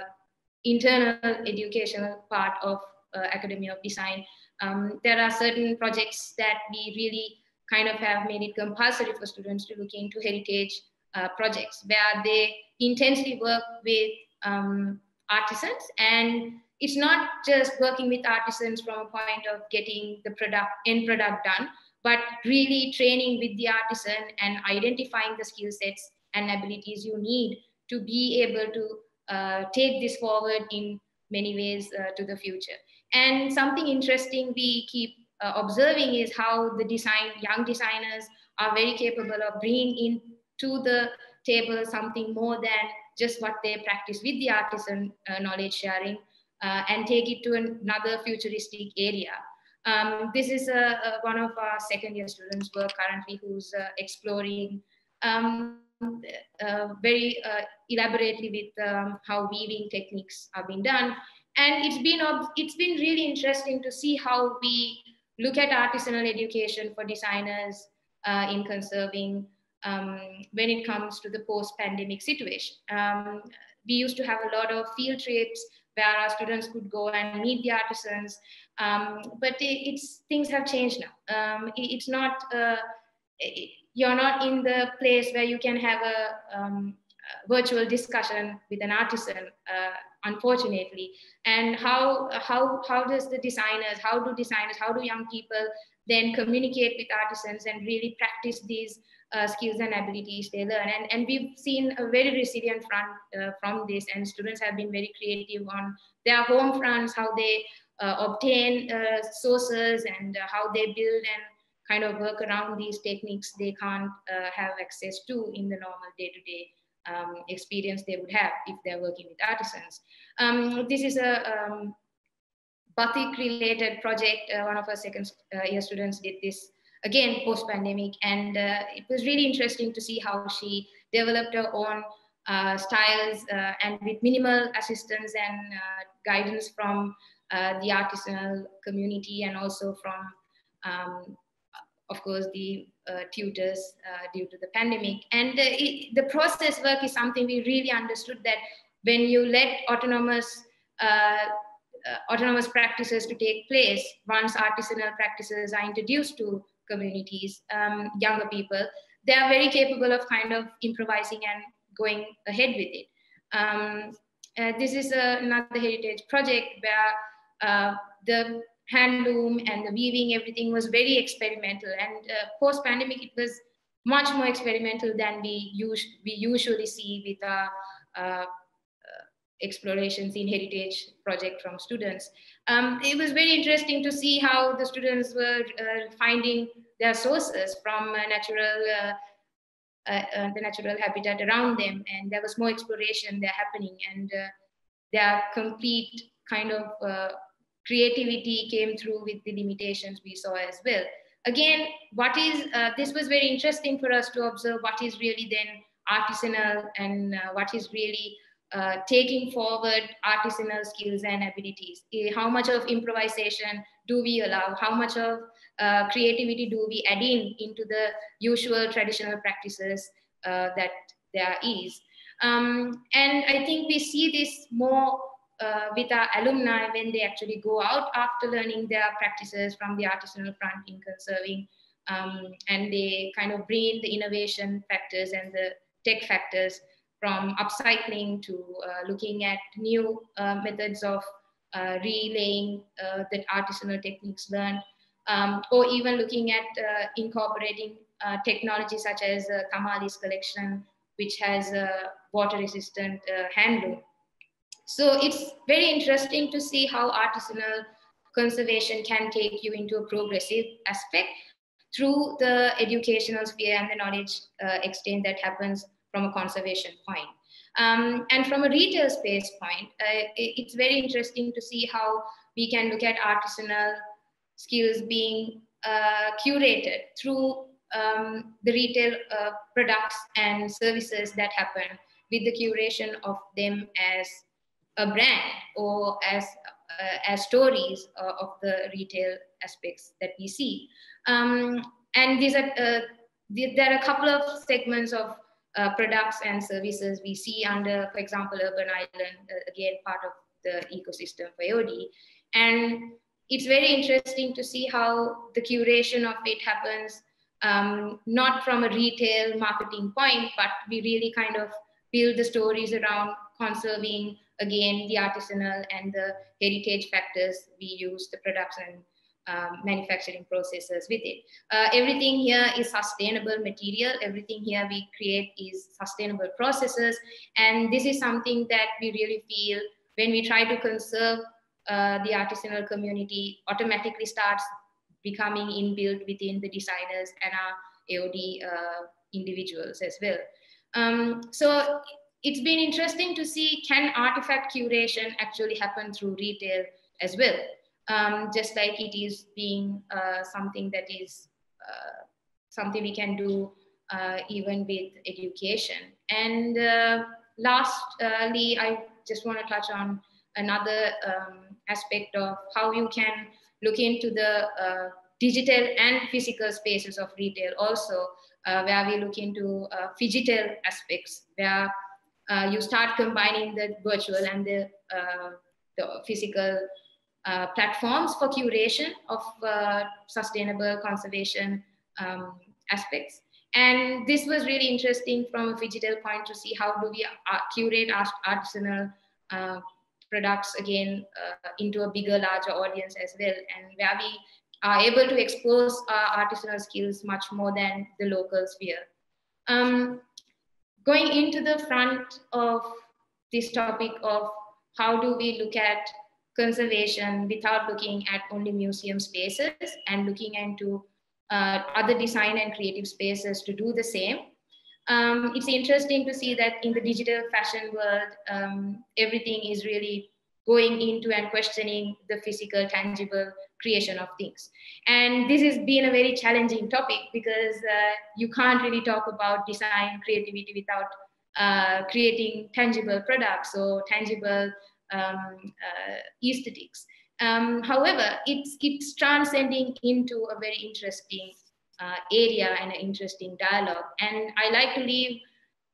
internal educational part of uh, Academy of Design, um, there are certain projects that we really kind of have made it compulsory for students to look into heritage uh, projects where they intensely work with um, artisans and it's not just working with artisans from a point of getting the product end product done but really training with the artisan and identifying the skill sets and abilities you need to be able to uh, take this forward in many ways uh, to the future. And something interesting we keep uh, observing is how the design, young designers are very capable of bringing in to the table something more than just what they practice with the artisan uh, knowledge sharing uh, and take it to another futuristic area. Um, this is a, one of our second year students work currently who's uh, exploring um, uh, very uh, elaborately with um, how weaving techniques are being done. And it's been, it's been really interesting to see how we look at artisanal education for designers uh, in conserving um, when it comes to the post-pandemic situation. Um, we used to have a lot of field trips where our students could go and meet the artisans. Um, but it, it's things have changed now. Um, it, it's not uh, it, you're not in the place where you can have a, um, a virtual discussion with an artisan, uh, unfortunately. And how how how does the designers, how do designers, how do young people then communicate with artisans and really practice these uh, skills and abilities they learn. And, and we've seen a very resilient front uh, from this and students have been very creative on their home fronts, how they uh, obtain uh, sources and uh, how they build and kind of work around these techniques they can't uh, have access to in the normal day-to-day um, experience they would have if they're working with artisans. Um, this is a um, batik related project. one of our second year students did this again post-pandemic. And uh, it was really interesting to see how she developed her own uh, styles uh, and with minimal assistance and uh, guidance from uh, the artisanal community and also from um, of course the uh, tutors due to the pandemic. And it, the process work is something we really understood that when you let autonomous autonomous practices to take place once artisanal practices are introduced to communities, um, younger people, they are very capable of kind of improvising and going ahead with it. Um, uh, this is a, another heritage project where uh, the handloom and the weaving, everything was very experimental. And uh, post pandemic, it was much more experimental than we, us we usually see with our explorations in heritage project from students. Um, it was very interesting to see how the students were uh, finding their sources from uh, natural, uh, uh, uh the natural habitat around them. And there was more exploration there happening and uh, their complete kind of creativity came through with the limitations we saw as well. Again, what is, this was very interesting for us to observe what is really then artisanal and what is really uh, taking forward artisanal skills and abilities. Eh, how much of improvisation do we allow? How much of uh, creativity do we add in into the usual traditional practices uh, that there is? Um, and I think we see this more uh, with our alumni when they actually go out after learning their practices from the artisanal front in conserving um, and they kind of bring in the innovation factors and the tech factors from upcycling to uh, looking at new uh, methods of uh, relaying uh, the artisanal techniques learned, um, or even looking at uh, incorporating uh, technology such as Kamali's collection, which has a water resistant handloom. So it's very interesting to see how artisanal conservation can take you into a progressive aspect through the educational sphere and the knowledge exchange that happens from a conservation point. Um, and from a retail space point, uh, it's very interesting to see how we can look at artisanal skills being uh, curated through um, the retail uh, products and services that happen with the curation of them as a brand or as uh, as stories uh, of the retail aspects that we see. Um, and these are uh, there are a couple of segments of uh, products and services we see under, for example, Urban Island, uh, again, part of the ecosystem for AOD. And it's very interesting to see how the curation of it happens, um, not from a retail marketing point, but we really kind of build the stories around conserving, again, the artisanal and the heritage factors we use, the products and um, manufacturing processes with it. Uh, everything here is sustainable material. Everything here we create is sustainable processes. And this is something that we really feel when we try to conserve uh, the artisanal community automatically starts becoming inbuilt within the designers and our AOD uh, individuals as well. Um, so it's been interesting to see can artifact curation actually happen through retail as well um, just like it is being uh, something that is uh, something we can do uh, even with education. And uh, lastly, I just want to touch on another um, aspect of how you can look into the uh, digital and physical spaces of retail also, uh, where we look into phygital aspects, where you start combining the virtual and the, the physical uh, platforms for curation of uh, sustainable conservation um, aspects. And this was really interesting from a digital point to see how do we uh, curate art artisanal uh, products again uh, into a bigger, larger audience as well, and where we are able to expose our artisanal skills much more than the local sphere. Um, going into the front of this topic of how do we look at conservation without looking at only museum spaces and looking into uh, other design and creative spaces to do the same. Um, it's interesting to see that in the digital fashion world, um, everything is really going into and questioning the physical, tangible creation of things. And this has been a very challenging topic because uh, you can't really talk about design creativity without uh, creating tangible products or tangible um, uh, aesthetics. Um, however, it keeps transcending into a very interesting uh, area and an interesting dialogue. And I like to leave,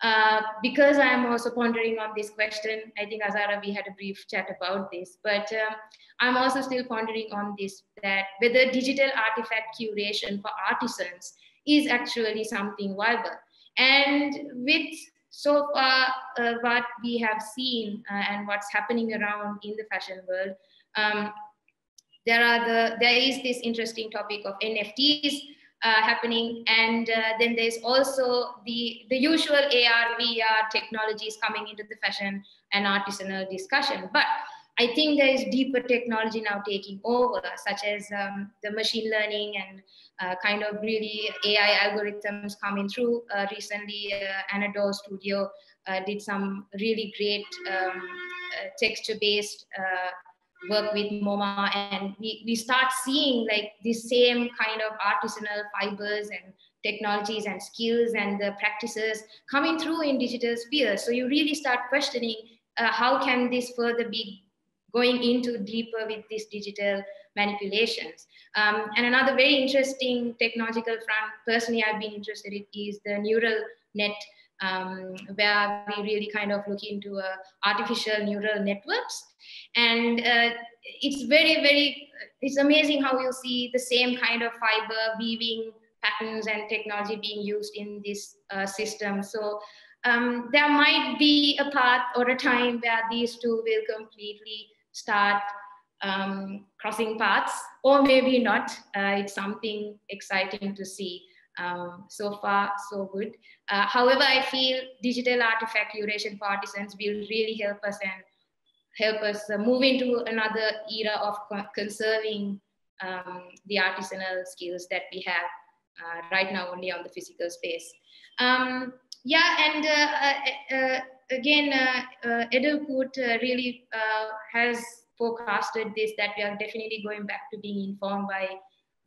uh, because I'm also pondering on this question, I think Azara, we had a brief chat about this, but um, I'm also still pondering on this, that whether digital artifact curation for artisans is actually something viable. And with so far uh, what we have seen uh, and what's happening around in the fashion world um, there are the there is this interesting topic of nfts uh, happening and uh, then there's also the the usual ar vr technologies coming into the fashion and artisanal discussion. But I think there is deeper technology now taking over, such as um, the machine learning and uh, kind of really AI algorithms coming through. Uh, recently, uh, Anadol Studio uh, did some really great um, uh, texture-based uh, work with MoMA, and we, we start seeing like the same kind of artisanal fibers and technologies and skills and the practices coming through in digital spheres. So you really start questioning uh, how can this further be going into deeper with these digital manipulations. Um, and another very interesting technological front, personally, I've been interested in is the neural net, um, where we really kind of look into uh, artificial neural networks. And uh, it's very, very, it's amazing how you see the same kind of fiber weaving patterns and technology being used in this uh, system. So um, there might be a path or a time where these two will completely start um, crossing paths, or maybe not. Uh, it's something exciting to see. Um, so far, so good. Uh, however, I feel digital artifact curation for artisans will really help us and help us uh, move into another era of conserving um, the artisanal skills that we have uh, right now only on the physical space. Um, yeah, and uh, uh, uh again, uh, Edelkoort really has forecasted this that we are definitely going back to being informed by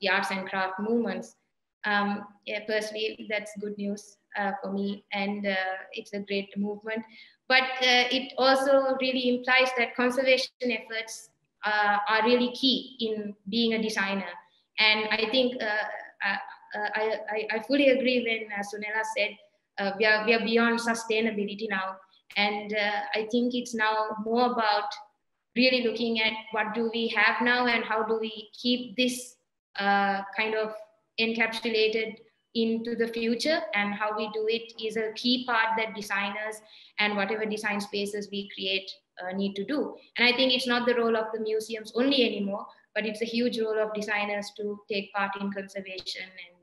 the arts and craft movements. Um, yeah, personally, that's good news uh, for me, and uh, it's a great movement. But uh, it also really implies that conservation efforts are really key in being a designer. And I think I, I, I, fully agree when Sunela said uh, we, are, we are beyond sustainability now. And uh, I think it's now more about really looking at what do we have now and how do we keep this uh, kind of encapsulated into the future and how we do it is a key part that designers and whatever design spaces we create uh, need to do. And I think it's not the role of the museums only anymore, but it's a huge role of designers to take part in conservation and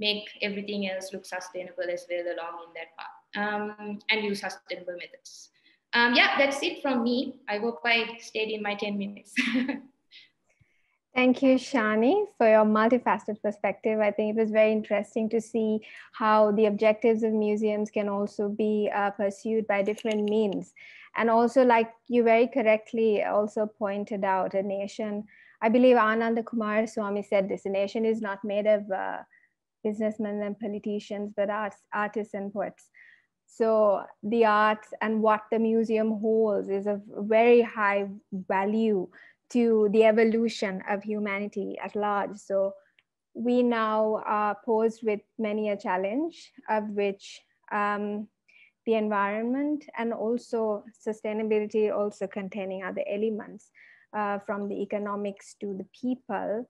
make everything else look sustainable as well along in that path um, and use sustainable methods. Um, yeah, that's it from me. I hope I stayed in my 10 minutes. Thank you, Chani, for your multifaceted perspective. I think it was very interesting to see how the objectives of museums can also be uh, pursued by different means. And also, like you very correctly also pointed out, a nation, I believe Ananda Coomaraswamy said this, a nation is not made of uh, businessmen and politicians, but arts, artists and poets. So the arts and what the museum holds is of very high value to the evolution of humanity at large. So we now are posed with many a challenge of which um, the environment and also sustainability also containing other elements uh, from the economics to the people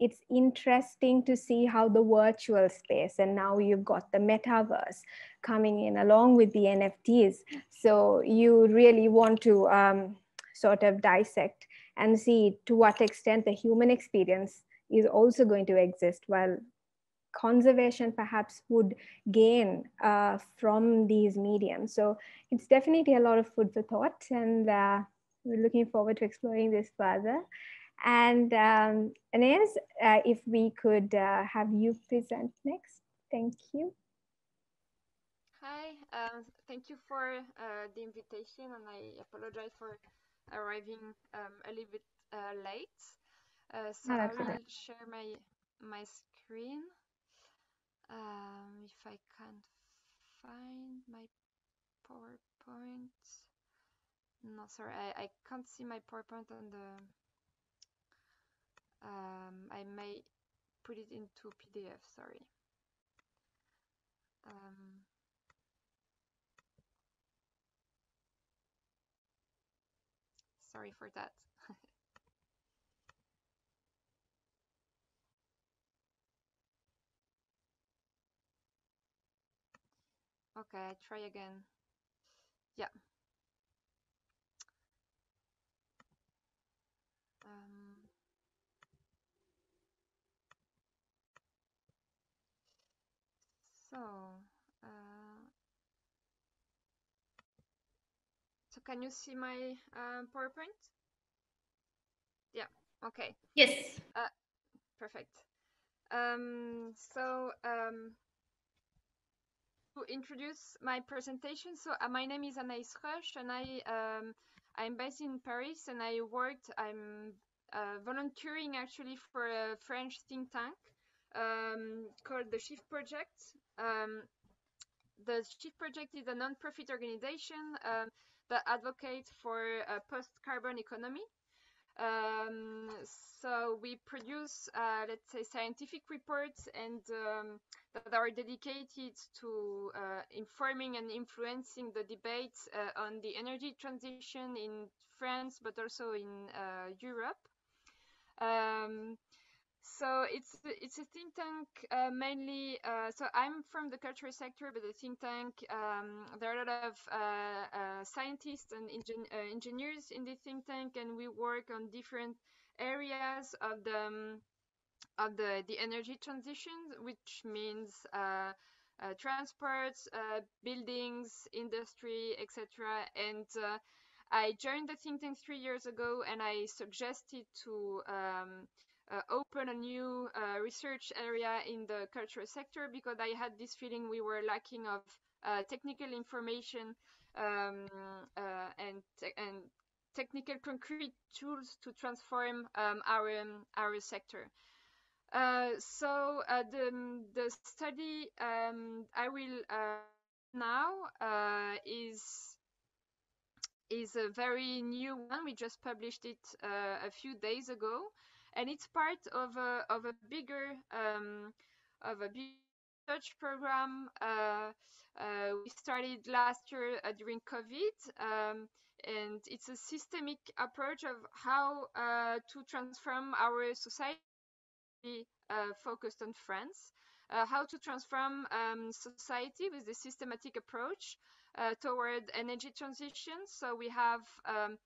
it's interesting to see how the virtual space and now you've got the metaverse coming in along with the nfts so you really want to um, sort of dissect and see to what extent the human experience is also going to exist while conservation perhaps would gain uh, from these mediums. So it's definitely a lot of food for thought and uh, we're looking forward to exploring this further and um, Anaïs, uh, if we could uh, have you present next. Thank you. Hi, um, thank you for uh, the invitation and I apologize for arriving um, a little bit uh, late. Uh, so I will share my, my screen. Um, if I can't find my PowerPoint. No, sorry, I, I can't see my PowerPoint on the um, I may put it into PDF, sorry. Um, sorry for that. okay, I try again. Yeah. So, uh, so can you see my uh, PowerPoint? Yeah, okay. Yes. Uh, perfect. Um, so, um, to introduce my presentation, so uh, my name is Anaïs Roesch and I, um, I'm based in Paris and I worked, I'm uh, volunteering actually for a French think tank um, called the Shift Project. Um, the Shift Project is a non-profit organization um, that advocates for a post-carbon economy. Um, so we produce, uh, let's say, scientific reports and um, that are dedicated to uh, informing and influencing the debate uh, on the energy transition in France, but also in uh, Europe. Um, so it's it's a think tank uh, mainly. Uh, so I'm from the cultural sector, but the think tank um, there are a lot of uh, uh scientists and uh, engineers in the think tank, and we work on different areas of the um, of the the energy transition, which means uh, transports, buildings, industry, etc. And I joined the think tank three years ago, and I suggested to um, uh, open a new uh, research area in the cultural sector because I had this feeling we were lacking of uh, technical information um, uh, and te and technical concrete tools to transform um, our um, our sector. Uh, so uh, the the study um, I will now is is a very new one. We just published it a few days ago and it's part of a of a bigger um, of a big research program uh, uh, we started last year uh, during COVID, um, and it's a systemic approach of how uh, to transform our society uh, focused on France, uh, how to transform um, society with the systematic approach toward energy transition. So we have um,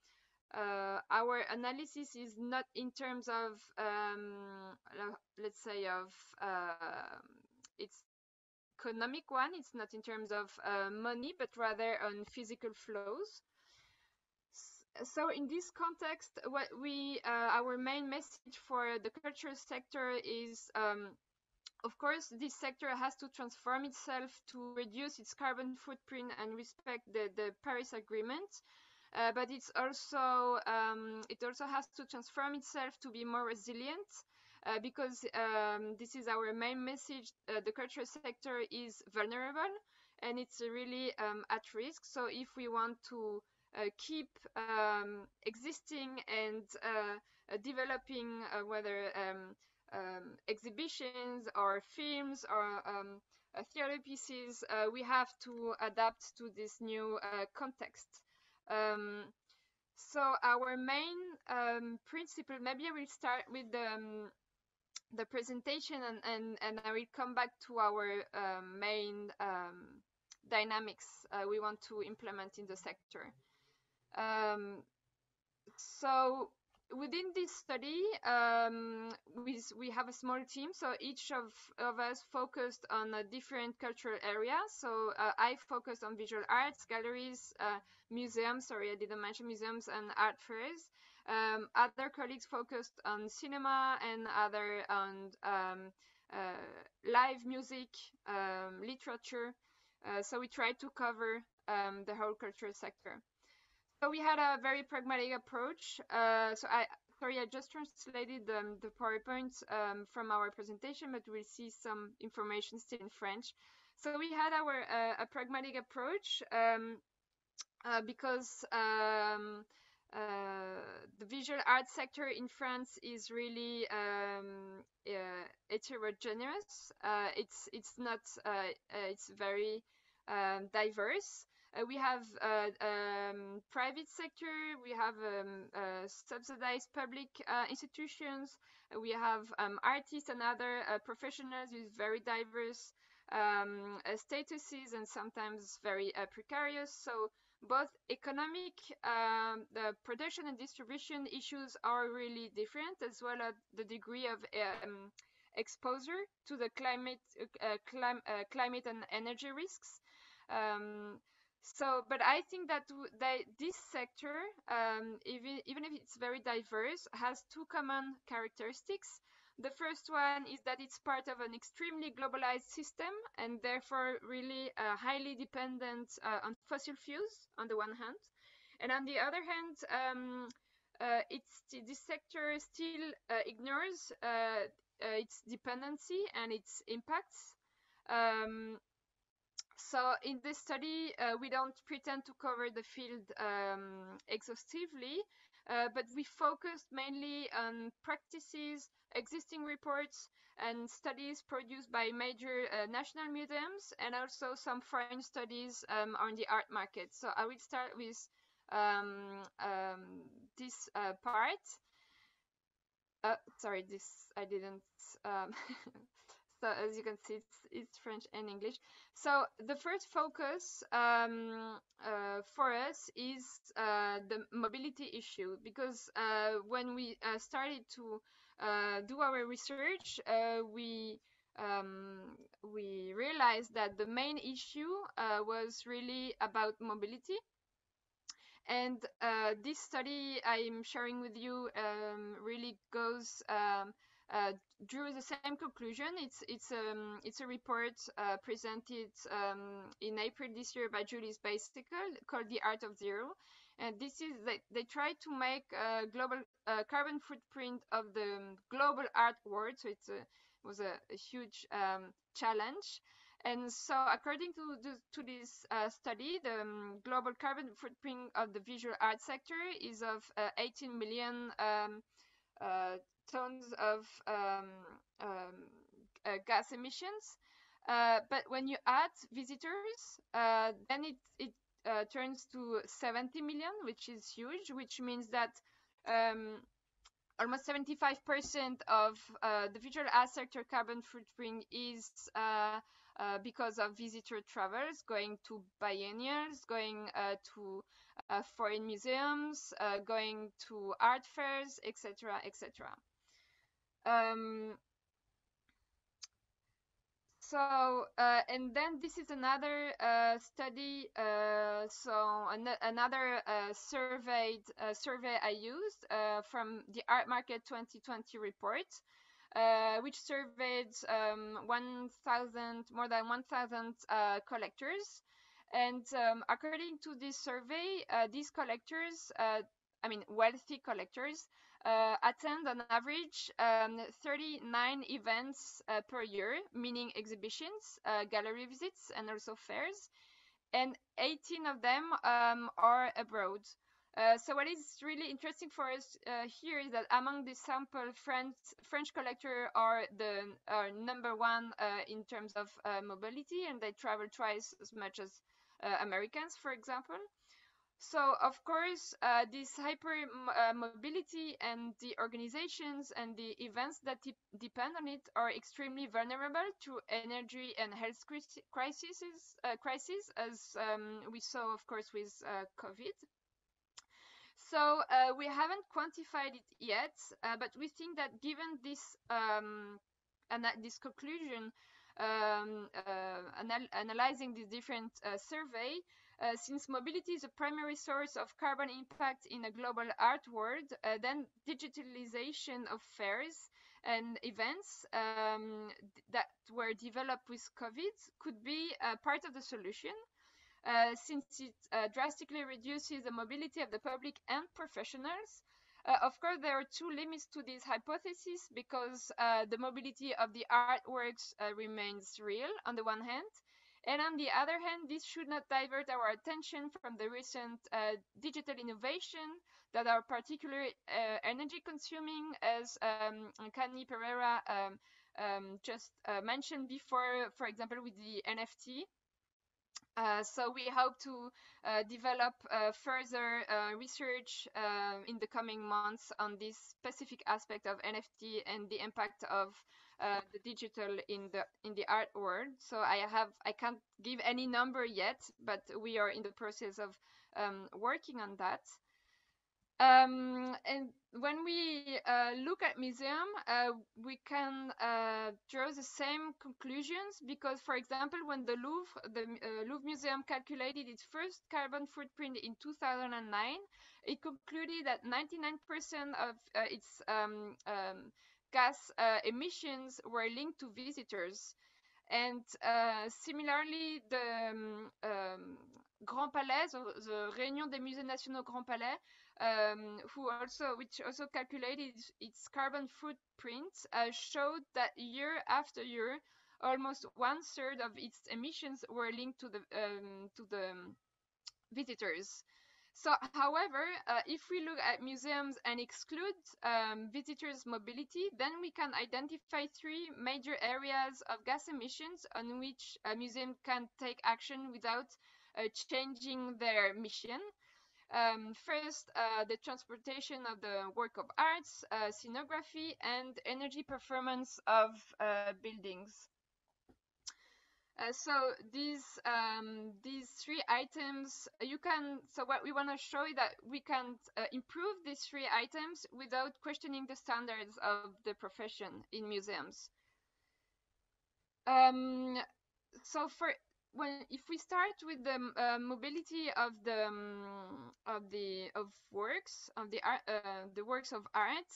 uh, our analysis is not in terms of um, let's say of uh, it's economic one it's not in terms of uh, money but rather on physical flows so in this context what we uh, our main message for the cultural sector is um, of course, this sector has to transform itself to reduce its carbon footprint and respect the, the Paris Agreement. Uh, but it's also um, it also has to transform itself to be more resilient uh, because um, this is our main message. Uh, the cultural sector is vulnerable and it's really um, at risk. So if we want to uh, keep um, existing and uh, developing whether um, um, exhibitions or films or theater pieces, we have to adapt to this new context. Um, so our main um, principle, maybe I will start with the, um, the presentation and, and, and I will come back to our um, main um, dynamics uh, we want to implement in the sector. So within this study, um, we, we have a small team. So each of, of us focused on a different cultural area. So uh, I focused on visual arts, galleries, uh, museums. Sorry, I didn't mention museums and art fairs. Um, other colleagues focused on cinema and other on um, uh, live music, um, literature. Uh, so we tried to cover um, the whole cultural sector. So we had a very pragmatic approach. Uh, so I, sorry, I just translated the, the PowerPoint um, from our presentation, but we'll see some information still in French. So we had our uh, a pragmatic approach um, uh, because um, uh, the visual art sector in France is really um, uh, heterogeneous. Uh, it's it's not it's very um, diverse. Uh, we have uh, um, private sector, we have um, uh, subsidized public uh, institutions, uh, we have um, artists and other uh, professionals with very diverse um, statuses and sometimes very precarious. So both economic, um, the production and distribution issues are really different, as well as the degree of um, exposure to the climate, clim climate and energy risks. Um, so, but I think that, that this sector, um, even, even if it's very diverse, has two common characteristics. The first one is that it's part of an extremely globalized system and therefore really uh, highly dependent uh, on fossil fuels on the one hand. And on the other hand, um, uh, it's this sector still uh, ignores uh, uh, its dependency and its impacts. Um, so in this study, uh, we don't pretend to cover the field um, exhaustively, uh, but we focused mainly on practices, existing reports, and studies produced by major uh, national museums, and also some foreign studies um, on the art market. So I will start with um, um this uh, part. uh, sorry, this I didn't. So as you can see, it's, it's, French and English. So the first focus um, uh, for us is uh, the mobility issue because uh, when we uh, started to uh, do our research, we um, we realized that the main issue was really about mobility and uh, this study I'm sharing with you um, really goes um, uh, drew the same conclusion. It's it's um, it's a report uh, presented um, in April this year by Julie's Bicycle called "The Art of Zero," and this is they they try to make a global uh, carbon footprint of the global art world. So it's a, it was a, a huge um, challenge. And so, according to, the, to this uh, study, the um, global carbon footprint of the visual art sector is of uh, 18 million um, uh, tons of um, um uh, gas emissions. Uh, but when you add visitors, uh, then it, it turns to 70 million, which is huge, which means that um, almost 75% of the visual art sector carbon footprint is uh, because of visitor travels going to biennials, going uh, to uh, foreign museums, uh, going to art fairs, etc., etc. Um, so, uh, and then this is another uh, study, so an another surveyed survey I used from the Art Market 2020 report. Uh, which surveyed um, 1,000, more than 1,000 uh, collectors. And um, according to this survey, uh, these collectors, uh, I mean, wealthy collectors, uh, attend on average um, 39 events per year, meaning exhibitions, gallery visits, and also fairs. And 18 of them um, are abroad. Uh, so what is really interesting for us uh, here is that among the sample, French, French collector are the are number one uh, in terms of uh, mobility, and they travel twice as much as uh, Americans, for example. So of course, this hyper mobility and the organizations and the events that de depend on it are extremely vulnerable to energy and health crises, crises as um, we saw, of course, with COVID. So uh, we haven't quantified it yet, uh, but we think that given this um, and this conclusion, um, uh, anal analyzing this different uh, survey, uh, since mobility is a primary source of carbon impact in a global art world, uh, then digitalization of fairs and events um, that were developed with COVID could be part of the solution. Uh, since it uh, drastically reduces the mobility of the public and professionals. Uh, of course, there are two limits to this hypothesis because uh, the mobility of the artworks uh, remains real on the one hand, and on the other hand, this should not divert our attention from the recent digital innovation that are particularly energy consuming, as um, Perera um, um, just mentioned before, for example, with the NFT. Uh, so we hope to uh, develop uh, further uh, research uh, in the coming months on this specific aspect of NFT and the impact of uh, the digital in the in the art world. So I have I can't give any number yet, but we are in the process of um, working on that. Um, and when we uh, look at museum, uh, we can uh, draw the same conclusions because, for example, when the Louvre, the uh, Louvre Museum calculated its first carbon footprint in 2009, it concluded that 99% of uh, its um, um, gas uh, emissions were linked to visitors. And similarly, the um, um, Grand Palais, the Réunion des Musées Nationaux Grand Palais, um, who also which also calculated its carbon footprint, uh, showed that year after year, almost one third of its emissions were linked to the um, to the visitors. So, however, uh, if we look at museums and exclude um, visitors' mobility, then we can identify three major areas of gas emissions on which a museum can take action without uh, changing their mission. Um, first, uh, the transportation of the work of arts, uh, scenography, and energy performance of uh, buildings. Uh, so these um, these three items you can so what we want to show is that we can uh, improve these three items without questioning the standards of the profession in museums. Um, so for when if we start with the uh, mobility of the um, of the of works of the art uh, the works of art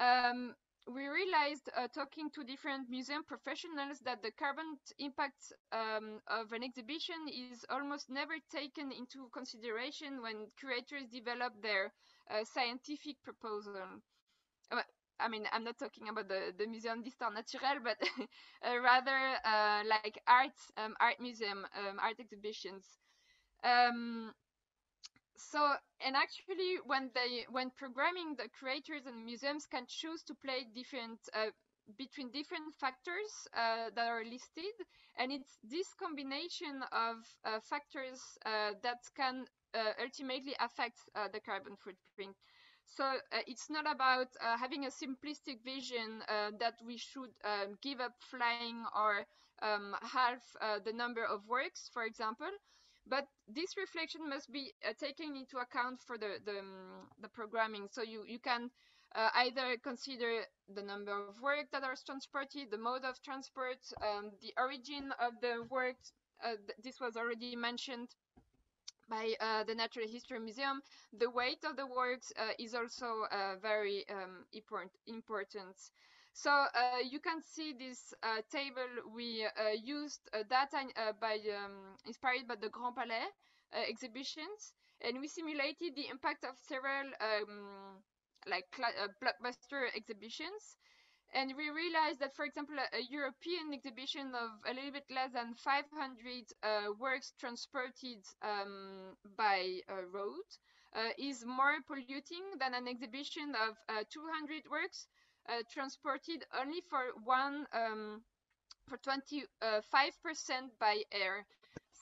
um, we realized uh, talking to different museum professionals that the carbon impact um, of an exhibition is almost never taken into consideration when curators develop their uh, scientific proposal. I mean, I'm not talking about the, the Museum d'Histoire Naturelle, but uh, rather uh, like art, um, art museum, um, art exhibitions. Um, so and actually when they when programming the creators and museums can choose to play different uh, between different factors uh, that are listed and it's this combination of uh, factors uh, that can ultimately affect the carbon footprint so it's not about having a simplistic vision that we should um, give up flying or um, half the number of works for example but this reflection must be uh, taken into account for the the, um, the programming. So you you can uh, either consider the number of work that are transported, the mode of transport, um, the origin of the work. Uh, th this was already mentioned by uh, the Natural History Museum. The weight of the works uh, is also uh, very um, important. So uh, you can see this uh, table we uh, used data by um, inspired by the Grand Palais exhibitions, and we simulated the impact of several um, like blockbuster exhibitions. And we realized that, for example, a, a, European exhibition of a little bit less than 500 uh, works transported um, by uh, road uh, is more polluting than an exhibition of 200 works uh, transported only for one um, for 25% by air.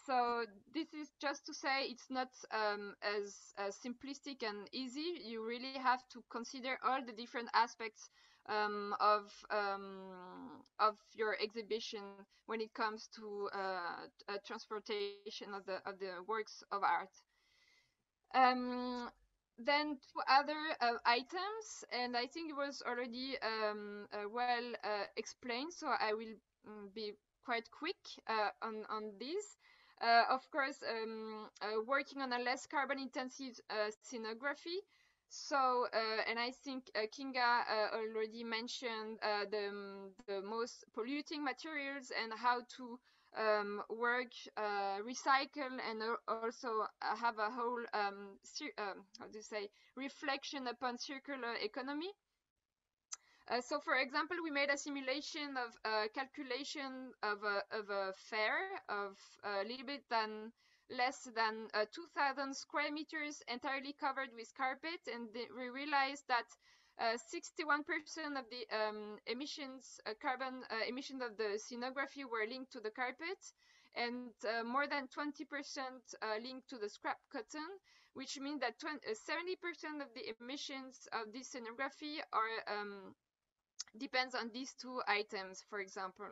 So this is just to say it's not um, as, as, simplistic and easy. You really have to consider all the different aspects um, of um, of your exhibition when it comes to uh, transportation of the of the works of art. Um, then two other uh, items, and I think it was already um, uh, well uh, explained, so I will um, be quite quick uh, on, on this. Uh, of course, um, uh, working on a less carbon intensive scenography. So, and I think Kinga already mentioned the, um, the most polluting materials and how to um, work, uh, recycle, and also have a whole um, um, how do you say reflection upon circular economy. Uh, so, for example, we made a simulation of a calculation of a, of a fair of a little bit than less than uh, 2,000 square meters entirely covered with carpet, and we realized that 61% uh, of the um, emissions, uh, carbon uh, emissions of the scenography were linked to the carpet, and more than 20% linked to the scrap cotton, which means that 70% of the emissions of this scenography are um, depends on these two items, for example.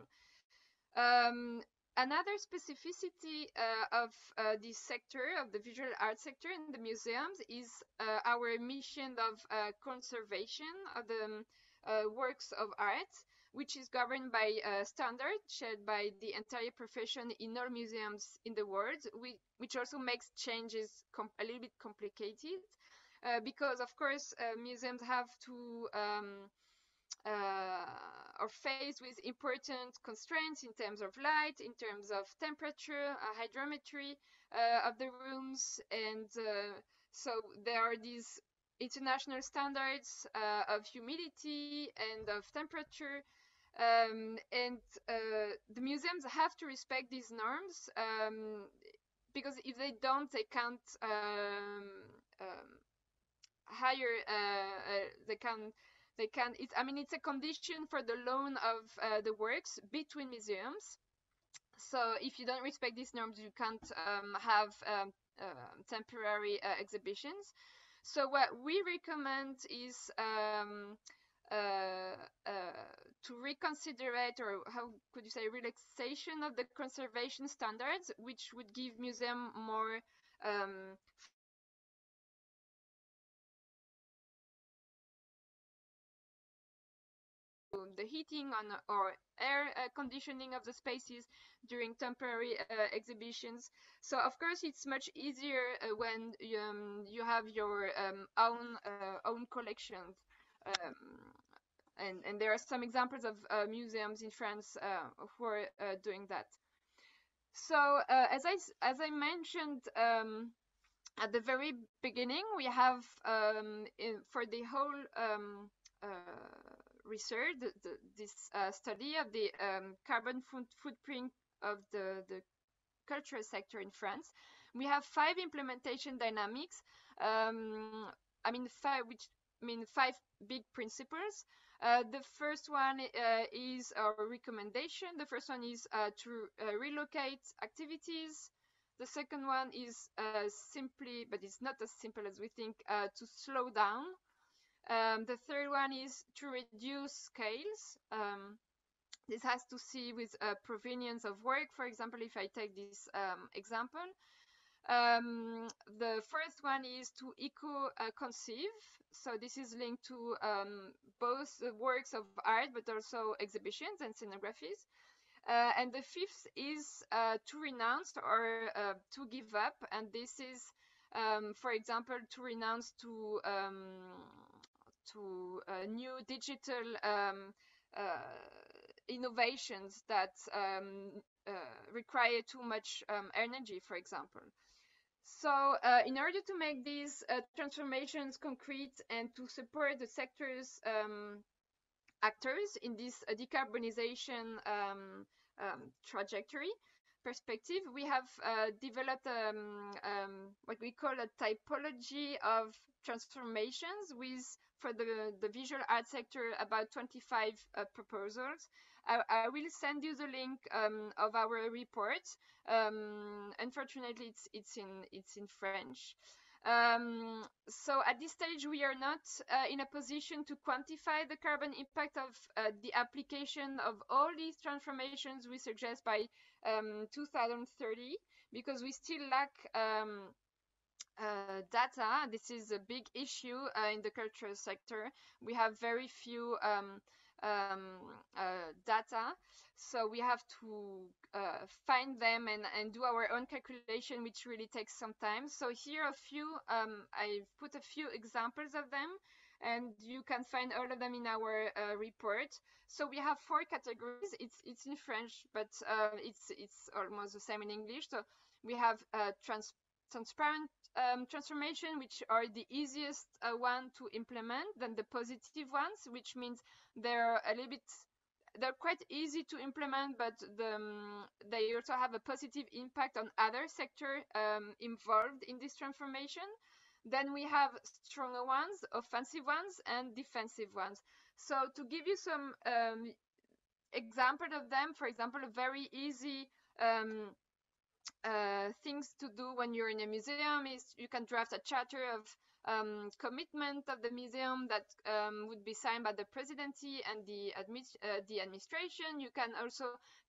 Um, Another specificity uh, of uh, this sector, of the visual art sector in the museums, is uh, our mission of uh, conservation of the um, uh, works of art, which is governed by a standard shared by the entire profession in all museums in the world, we, which also makes changes a little bit complicated. Uh, because, of course, museums have to um, uh, are faced with important constraints in terms of light, in terms of temperature, uh, hydrometry uh, of the rooms, and so there are these international standards of humidity and of temperature. Um, and uh, the museums have to respect these norms um, because if they don't, they can't um, um hire, uh, uh, they can they can, it's, I mean, it's a condition for the loan of uh, the works between museums. so if you don't respect these norms, you can't um, have um, uh, temporary uh, exhibitions. So what we recommend is um, uh, uh, to reconsider it, or how could you say, relaxation of the conservation standards, which would give museum more the heating on or air uh, conditioning of the spaces during temporary uh, exhibitions. So of course it's much easier uh, when um, you have your um, own uh, own collections. Um, and, and there are some examples of uh, museums in France uh, who are doing that. So as I as I mentioned um, at the very beginning, we have um, in, for the whole um, research, the, the, this uh, study of the um, carbon foot footprint of the, the cultural sector in France. We have five implementation dynamics. Um, I mean, five, which mean five big principles. Uh, the first one uh, is our recommendation. The first one is uh, to uh, relocate activities. The second one is uh, simply, but it's not as simple as we think, uh, to slow down um, the third one is to reduce scales. Um, this has to see with uh, provenience of work. For example, if I take this um, example, um, the first one is to eco-conceive. so this is linked to um, both the works of art, but also exhibitions and scenographies. Uh, and the fifth is uh, to renounce or uh, to give up. And this is, um, for example, to renounce to to uh, new digital um, uh, innovations that um, uh, require too much um, energy, for example. So uh, in order to make these uh, transformations concrete and to support the sector's um, actors in this uh, decarbonization um, um, trajectory perspective, we have developed um, what we call a typology of transformations with for the, the visual art sector about 25 uh, proposals. I, I, will send you the link um, of our report. Um, unfortunately, it's, it's, in, it's in French. Um, so at this stage, we are not uh, in a position to quantify the carbon impact of uh, the application of all these transformations we suggest by um, 2030 because we still lack um, uh, data. This is a big issue uh, in the cultural sector. We have very few um, um, uh, data, so we have to uh, find them and, and do our own calculation, which really takes some time. So here a few, um, I've put a few examples of them and you can find all of them in our uh, report. So we have four categories. It's it's in French, but uh, it's it's almost the same in English. So we have uh, trans transparent um, transformation, which are the easiest uh, one to implement, than the positive ones, which means they're a little bit they're quite easy to implement, but the, um, they also have a positive impact on other sector um, involved in this transformation. Then we have stronger ones, offensive ones, and defensive ones. So to give you some um, example of them, for example, a very easy um, uh, things to do when you're in a museum is you can draft a charter of um, commitment of the museum that um, would be signed by the presidency and the, uh, the administration. You can also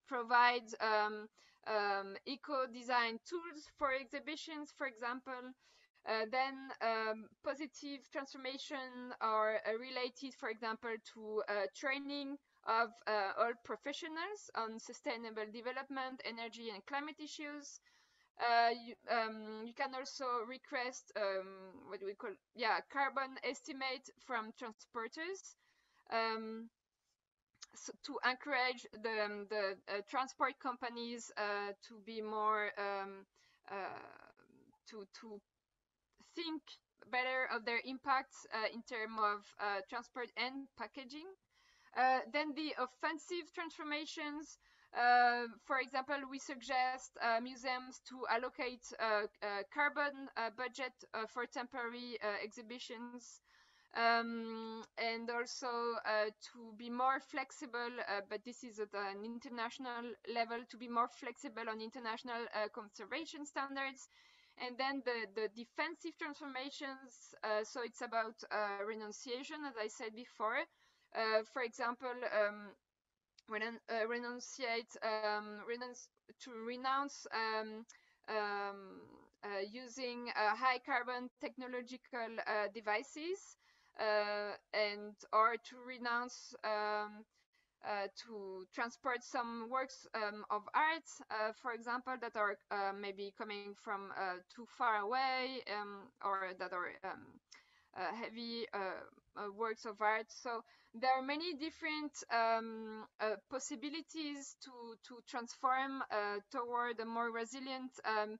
provide um, um eco-design tools for exhibitions, for example. Uh, then um, positive transformation are uh, related, for example, to uh, training of all professionals on sustainable development, energy and climate issues. Uh, you, um, you, can also request um, what we call yeah carbon estimate from transporters um, so to encourage the, um, the uh, transport companies uh, to be more um, to to think better of their impacts uh, in terms of transport and packaging. Uh, then the offensive transformations, uh, for example, we suggest uh, museums to allocate uh, uh, carbon uh, budget for temporary exhibitions. um, and also uh, to be more flexible, uh, but this is at an international level, to be more flexible on international uh, conservation standards. And then the, the defensive transformations, uh, so it's about uh, renunciation, as I said before. Uh, for example, um, renon renunciate, um, renounce, to renounce um, um using high carbon technological devices uh, and or to renounce um, uh, to transport some works um, of art, uh, for example, that are uh, maybe coming from uh, too far away um, or that are um, uh, heavy works of art. So there are many different um, possibilities to, to transform toward a more resilient um,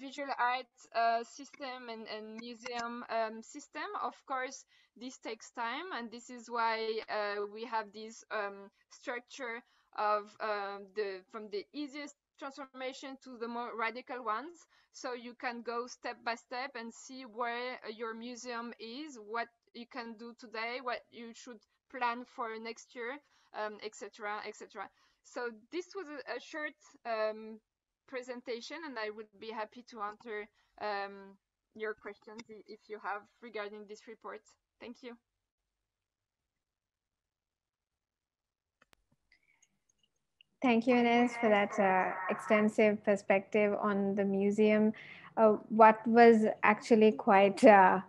visual art uh, system and, and museum um, system. Of course, this takes time, and this is why uh, we have this um, structure of um, the from the easiest transformation to the more radical ones. So you can go step by step and see where your museum is, what you can do today, what you should plan for next year, etc., um, etc. Et so this was a, a short um, presentation and I would be happy to answer um, your questions if you have regarding this report. Thank you. Thank you, Anaïs, for that uh, extensive perspective on the museum. Uh, what was actually quite uh,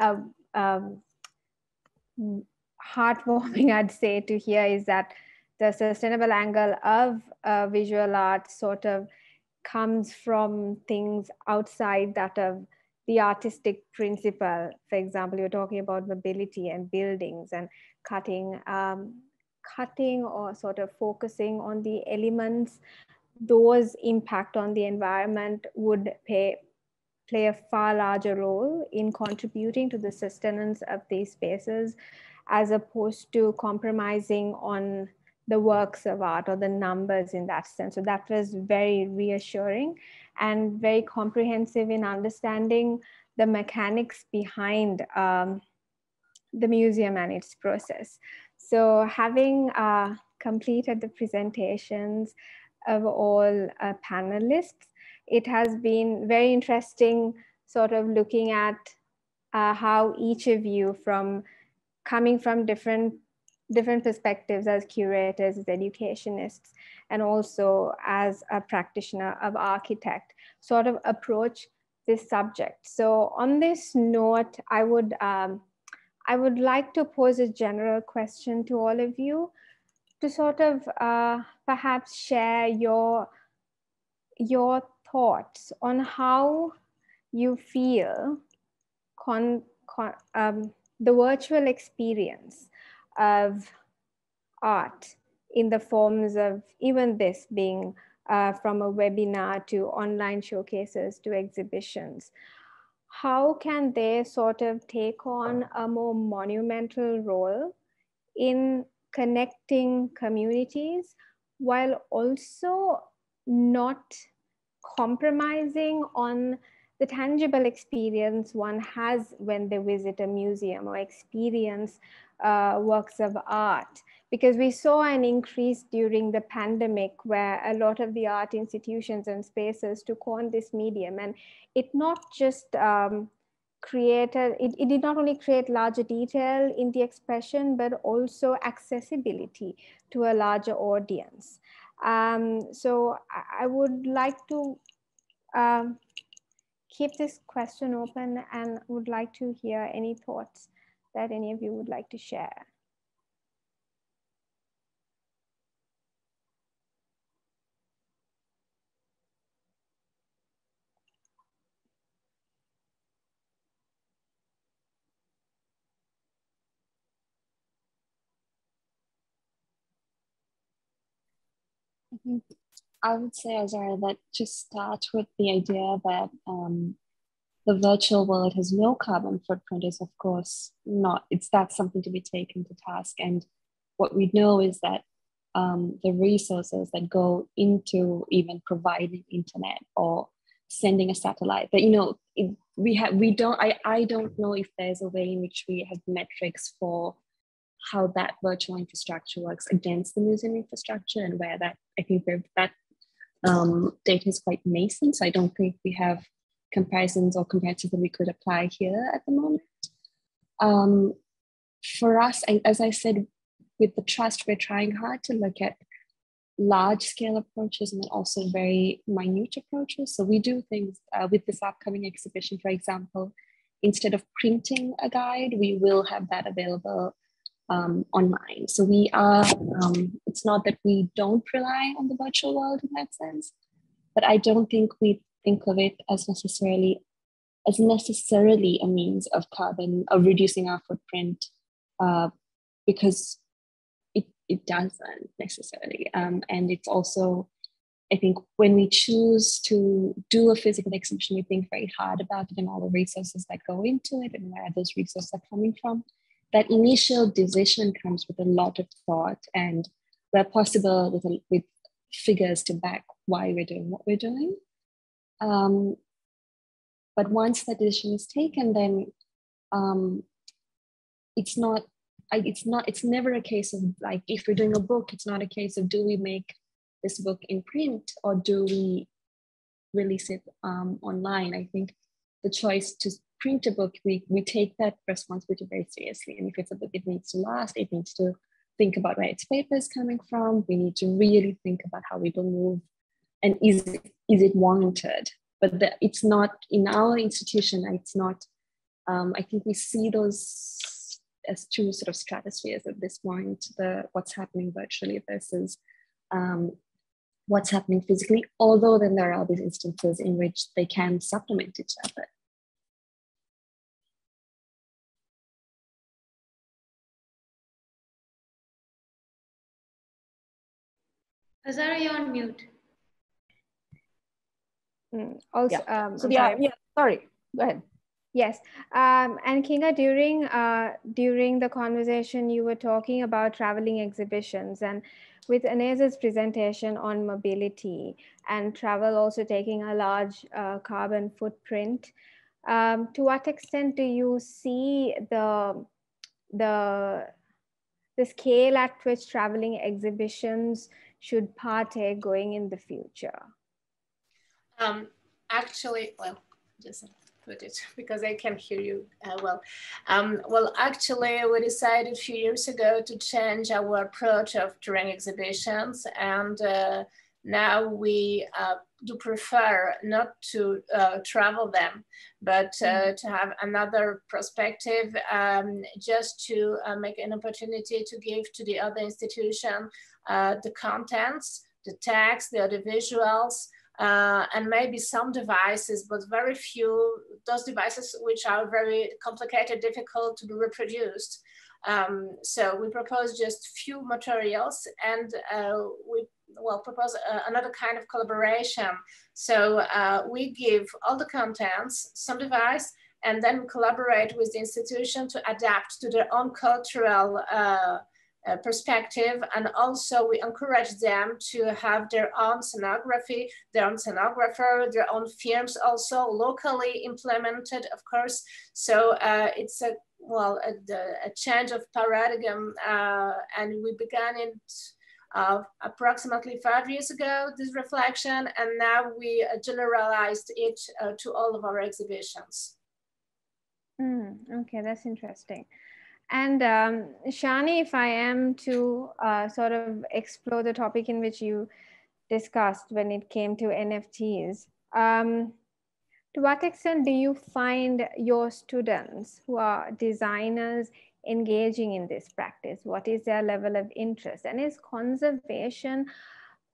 uh um, heartwarming, I'd say, to hear is that the sustainable angle of uh, visual art sort of comes from things outside that of the artistic principle. For example, you're talking about mobility and buildings and cutting, um, cutting or sort of focusing on the elements, those impact on the environment would pay, play a far larger role in contributing to the sustenance of these spaces as opposed to compromising on the works of art or the numbers in that sense. So that was very reassuring and very comprehensive in understanding the mechanics behind um, the museum and its process. So having uh, completed the presentations of all uh, panelists, it has been very interesting sort of looking at uh, how each of you from coming from different different perspectives as curators, as educationists, and also as a practitioner of architect, sort of approach this subject. So on this note, I would, um, I would like to pose a general question to all of you to sort of uh, perhaps share your, your thoughts on how you feel con, con um, the virtual experience of art in the forms of even this being uh, from a webinar to online showcases to exhibitions. How can they sort of take on a more monumental role in connecting communities while also not compromising on the tangible experience one has when they visit a museum or experience uh, works of art. Because we saw an increase during the pandemic where a lot of the art institutions and spaces took on this medium. And it not just um, created it, it did not only create larger detail in the expression but also accessibility to a larger audience. Um, so I, would like to um, keep this question open and would like to hear any thoughts that any of you would like to share? Would say, Azara, that to start with the idea that um, the virtual world has no carbon footprint is of course not it's that's something to be taken to task. And what we know is that um, the resources that go into even providing internet or sending a satellite that you know we have we don't I, I don't know if there's a way in which we have metrics for how that virtual infrastructure works against the museum infrastructure and where that I think that um, data is quite nascent. So I don't think we have comparisons or comparisons that we could apply here at the moment. Um, for us, as I said, with the trust, we're trying hard to look at large scale approaches and then also very minute approaches. So we do things uh, with this upcoming exhibition, for example, instead of printing a guide, we will have that available um, online. So we are, um, it's not that we don't rely on the virtual world in that sense, but I don't think we think of it as necessarily as necessarily a means of carbon of reducing our footprint uh, because it it doesn't necessarily. Um, and it's also, I think, when we choose to do a physical exhibition, we think very hard about it and all the resources that go into it and where those resources are coming from. That initial decision comes with a lot of thought and where possible with, a, with figures to back why we're doing what we're doing. Um, but once that decision is taken, then um, it's not it's not it's never a case of like if we're doing a book it's not a case of do we make this book in print or do we release it um, online i think the choice to print a book we, we take that responsibility very seriously. And if it's a book it needs to last it needs to think about where its paper is coming from. We need to really think about how we move and is is it warranted? But the, it's not in our institution it's not um, i think we see those as two sort of stratospheres at this point, the what's happening virtually versus um, what's happening physically, although then there are these instances in which they can supplement each other. Azara, you're on mute. Mm, also, yeah. Um, so yeah, yeah, sorry, go ahead. Yes, um, and Kinga, during uh, during the conversation, you were talking about traveling exhibitions, and with Anaïs's presentation on mobility and travel also taking a large uh, carbon footprint. Um, to what extent do you see the the the scale at which traveling exhibitions should partake going in the future? Um, actually, well, just put it because I can hear you uh, well. Um, well, actually, we decided a few years ago to change our approach of touring exhibitions, and uh, now we uh, do prefer not to uh, travel them, but uh, mm-hmm. to have another perspective, um, just to uh, make an opportunity to give to the other institution the contents, the text, the visuals, uh, and maybe some devices, but very few, those devices which are very complicated, difficult to be reproduced. Um, so we propose just few materials and uh, we well propose uh, another kind of collaboration. So uh, we give all the contents, some device, and then collaborate with the institution to adapt to their own cultural uh, perspective. And also we encourage them to have their own scenography, their own scenographer, their own films also locally implemented, of course. So uh, it's a, well, a, a change of paradigm uh, and we began it uh, approximately five years ago, this reflection, and now we uh, generalized it uh, to all of our exhibitions. Mm, okay, that's interesting. And um, Chani, if I am to uh, sort of explore the topic in which you discussed when it came to NFTs, um, to what extent do you find your students who are designers engaging in this practice? What is their level of interest? And is conservation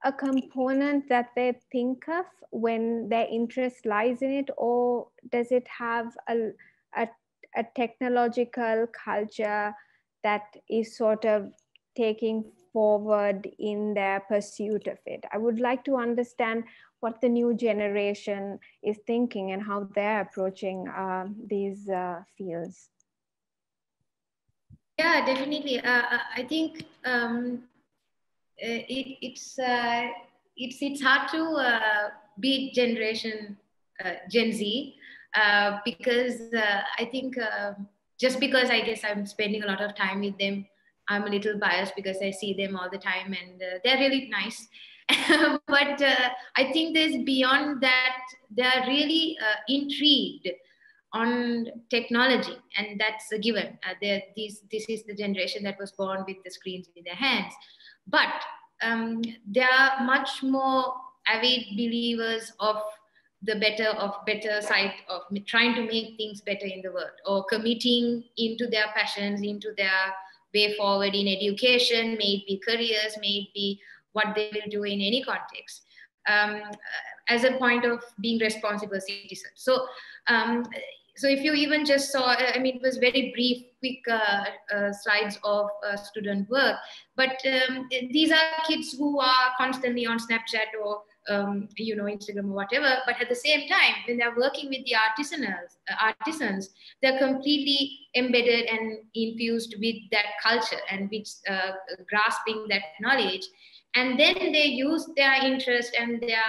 a component that they think of when their interest lies in it, or does it have a, a a technological culture that is sort of taking forward in their pursuit of it. I would like to understand what the new generation is thinking and how they're approaching uh, these uh, fields. Yeah, definitely. Uh, uh I think um, uh, it, it's uh, it's it's hard to beat generation Gen Z uh, because uh, I think uh, just because I guess I'm spending a lot of time with them, I'm a little biased because I see them all the time and uh, they're really nice. but uh, I think there's beyond that, they're really uh, intrigued on technology and that's a given. these, this is the generation that was born with the screens in their hands. But um, they are much more avid believers of the better of better side of trying to make things better in the world or committing into their passions into their way forward in education may it be careers may it be what they will do in any context um, as a point of being responsible citizens so um, so if you even just saw, I mean, it was very brief, quick uh, uh, slides of uh, student work, but um, these are kids who are constantly on Snapchat or um, you know Instagram or whatever. But at the same time, when they're working with the artisanals, uh, artisans, they're completely embedded and infused with that culture and with uh, grasping that knowledge, and then they use their interest and their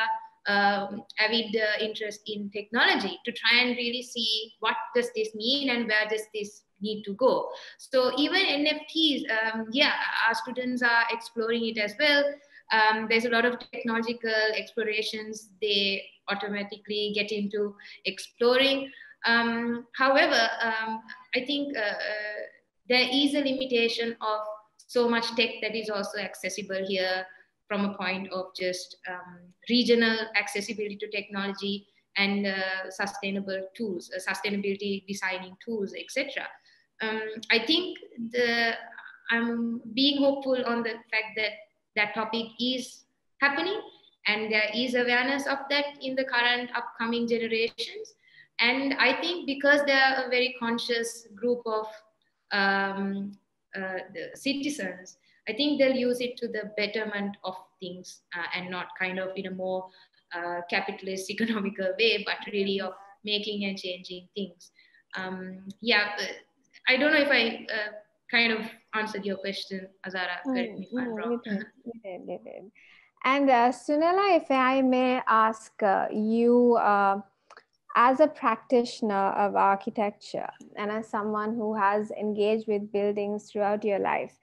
um, avid uh, interest in technology to try and really see what does this mean and where does this need to go. So even NFTs, um, yeah, our students are exploring it as well. Um, there's a lot of technological explorations they automatically get into exploring. Um, however, um, I think uh, uh, there is a limitation of so much tech that is also accessible here from a point of just um, regional accessibility to technology and uh, sustainable tools, uh, sustainability designing tools, etc. Um, I think the I'm being hopeful on the fact that that topic is happening and there is awareness of that in the current upcoming generations. And I think because they are a very conscious group of um, uh, citizens, I think they'll use it to the betterment of things uh, and not kind of in a more uh, capitalist economical way, but really of making and changing things. Um, yeah, I don't know if I uh, kind of answered your question, Azara. Correct me if I'm wrong. And uh, Sunela, if I may ask uh, you, uh, as a practitioner of architecture and as someone who has engaged with buildings throughout your life,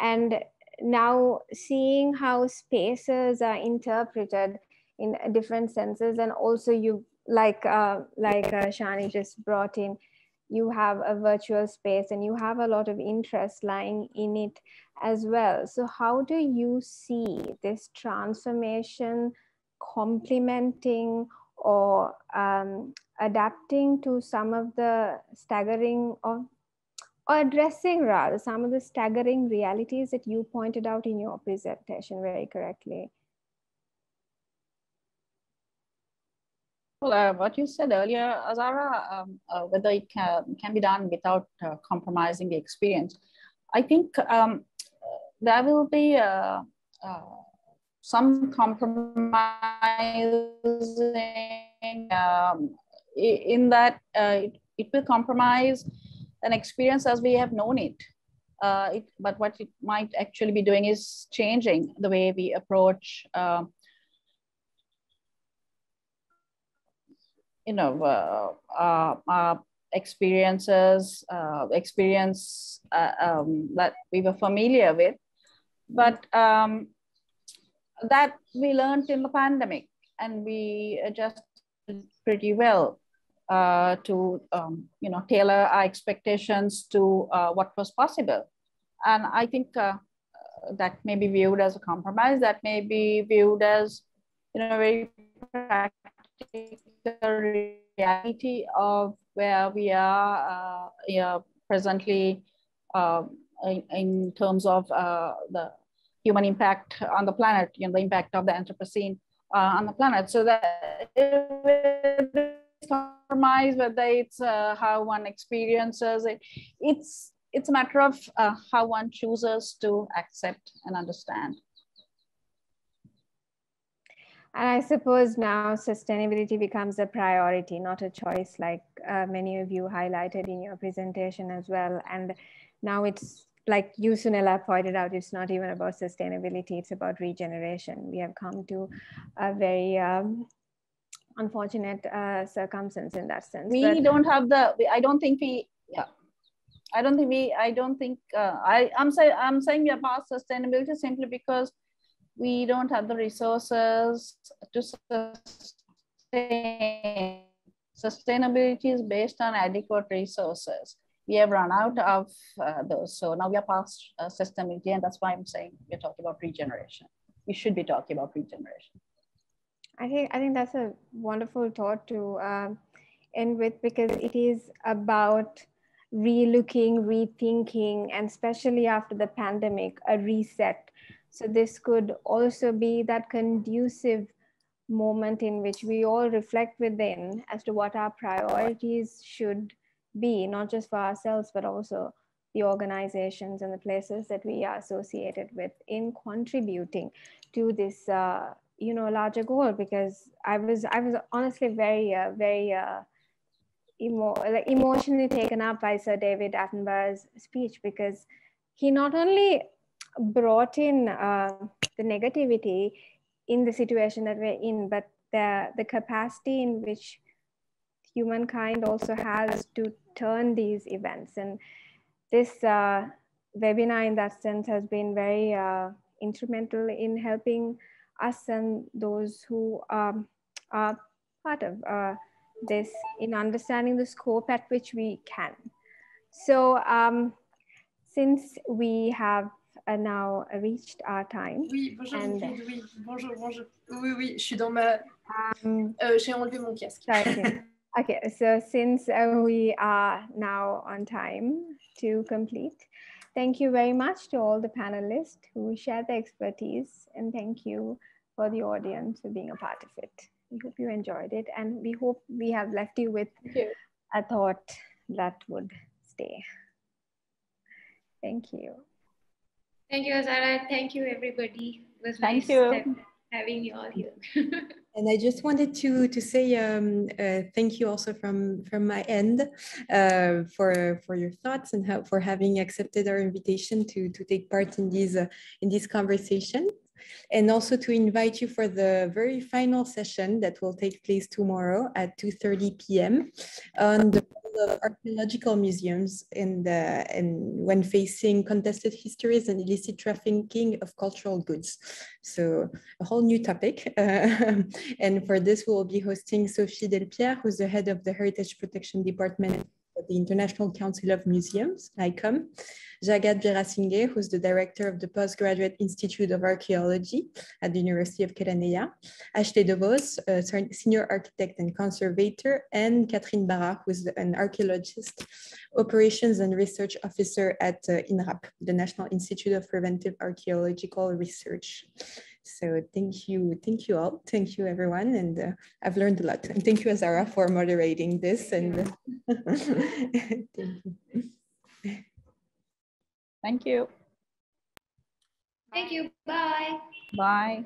and now seeing how spaces are interpreted in different senses and also you like uh, like uh, Chani just brought in you have a virtual space and you have a lot of interest lying in it as well so how do you see this transformation complementing or um, adapting to some of the staggering of or addressing rather some of the staggering realities that you pointed out in your presentation very correctly. Well, uh, what you said earlier, Azara, um, uh, whether it can, can be done without uh, compromising the experience, I think um, there will be uh, uh, some compromising um, in that uh, it, it will compromise an experience as we have known it. It, but what it might actually be doing is changing the way we approach, you know, uh, uh experiences, uh, experience uh, um, that we were familiar with, but um, that we learned in the pandemic and we adjusted pretty well uh, to um, you know tailor our expectations to uh, what was possible. And i think uh, that may be viewed as a compromise that may be viewed as you know very practical reality of where we are uh, yeah, presently uh, in, in, terms of uh, the human impact on the planet you know the impact of the anthropocene on the planet so that compromise, whether it's uh, how one experiences it. It's, it's a matter of uh, how one chooses to accept and understand. And I suppose now sustainability becomes a priority, not a choice, like uh, many of you highlighted in your presentation as well. And now it's like you, Sunela, pointed out, it's not even about sustainability, it's about regeneration. We have come to a very um, unfortunate uh, circumstance in that sense. We but, don't have the. I don't think we. Yeah. I don't think we. I don't think. Uh, I. I'm saying. I'm saying we are past sustainability simply because we don't have the resources to sustain. Sustainability is based on adequate resources. We have run out of uh, those. So now we are past uh, sustainability, and that's why I'm saying we're talking about regeneration. We should be talking about regeneration. I think I think that's a wonderful thought to um, end with because it is about relooking, rethinking, and especially after the pandemic, a reset. So this could also be that conducive moment in which we all reflect within as to what our priorities should be, not just for ourselves, but also the organizations and the places that we are associated with in contributing to this uh, you know larger goal. Because i was i was honestly very uh, very uh, emo- like emotionally taken up by sir david attenborough's speech because he not only brought in uh, the negativity in the situation that we're in but the the capacity in which humankind also has to turn these events and this uh, webinar in that sense has been very uh, instrumental in helping us and those who um, are part of uh, this in understanding the scope at which we can. So um, since we have uh, now reached our time. Oui, bonjour, and, oui, bonjour, bonjour. Oui, oui, je suis dans ma... Um, euh, J'ai enlevé mon casque. okay. okay, so since uh, we are now on time to complete, thank you very much to all the panelists who shared their expertise and thank you for the audience for being a part of it. We hope you enjoyed it and we hope we have left you with you. a thought that would stay. Thank you. Thank you, Azara. Thank you, everybody. It was Thank nice you. having you all here. and I just wanted to to say um, uh, thank you also from from my end uh, for for your thoughts and how, for having accepted our invitation to to take part in these uh, in this conversation and also to invite you for the very final session that will take place tomorrow at 2.30 p.m. on the archaeological museums and, and when facing contested histories and illicit trafficking of cultural goods. So a whole new topic. Uh, and for this, we will be hosting Sophie Delepierre, who's the head of the Heritage Protection Department the International Council of Museums, ICOM. Jagath Weerasinghe, who's the director of the Postgraduate Institute of Archaeology at the University of Kelaniya, Ashley DeVos, a senior architect and conservator, and Catherine Barra, who's an archaeologist, operations and research officer at uh, INRAP, the National Institute of Preventive Archaeological Research. So thank you, thank you all, thank you everyone, and uh, I've learned a lot. And thank you, Azara, for moderating this. And thank you. Thank you. Thank you. Bye. Bye.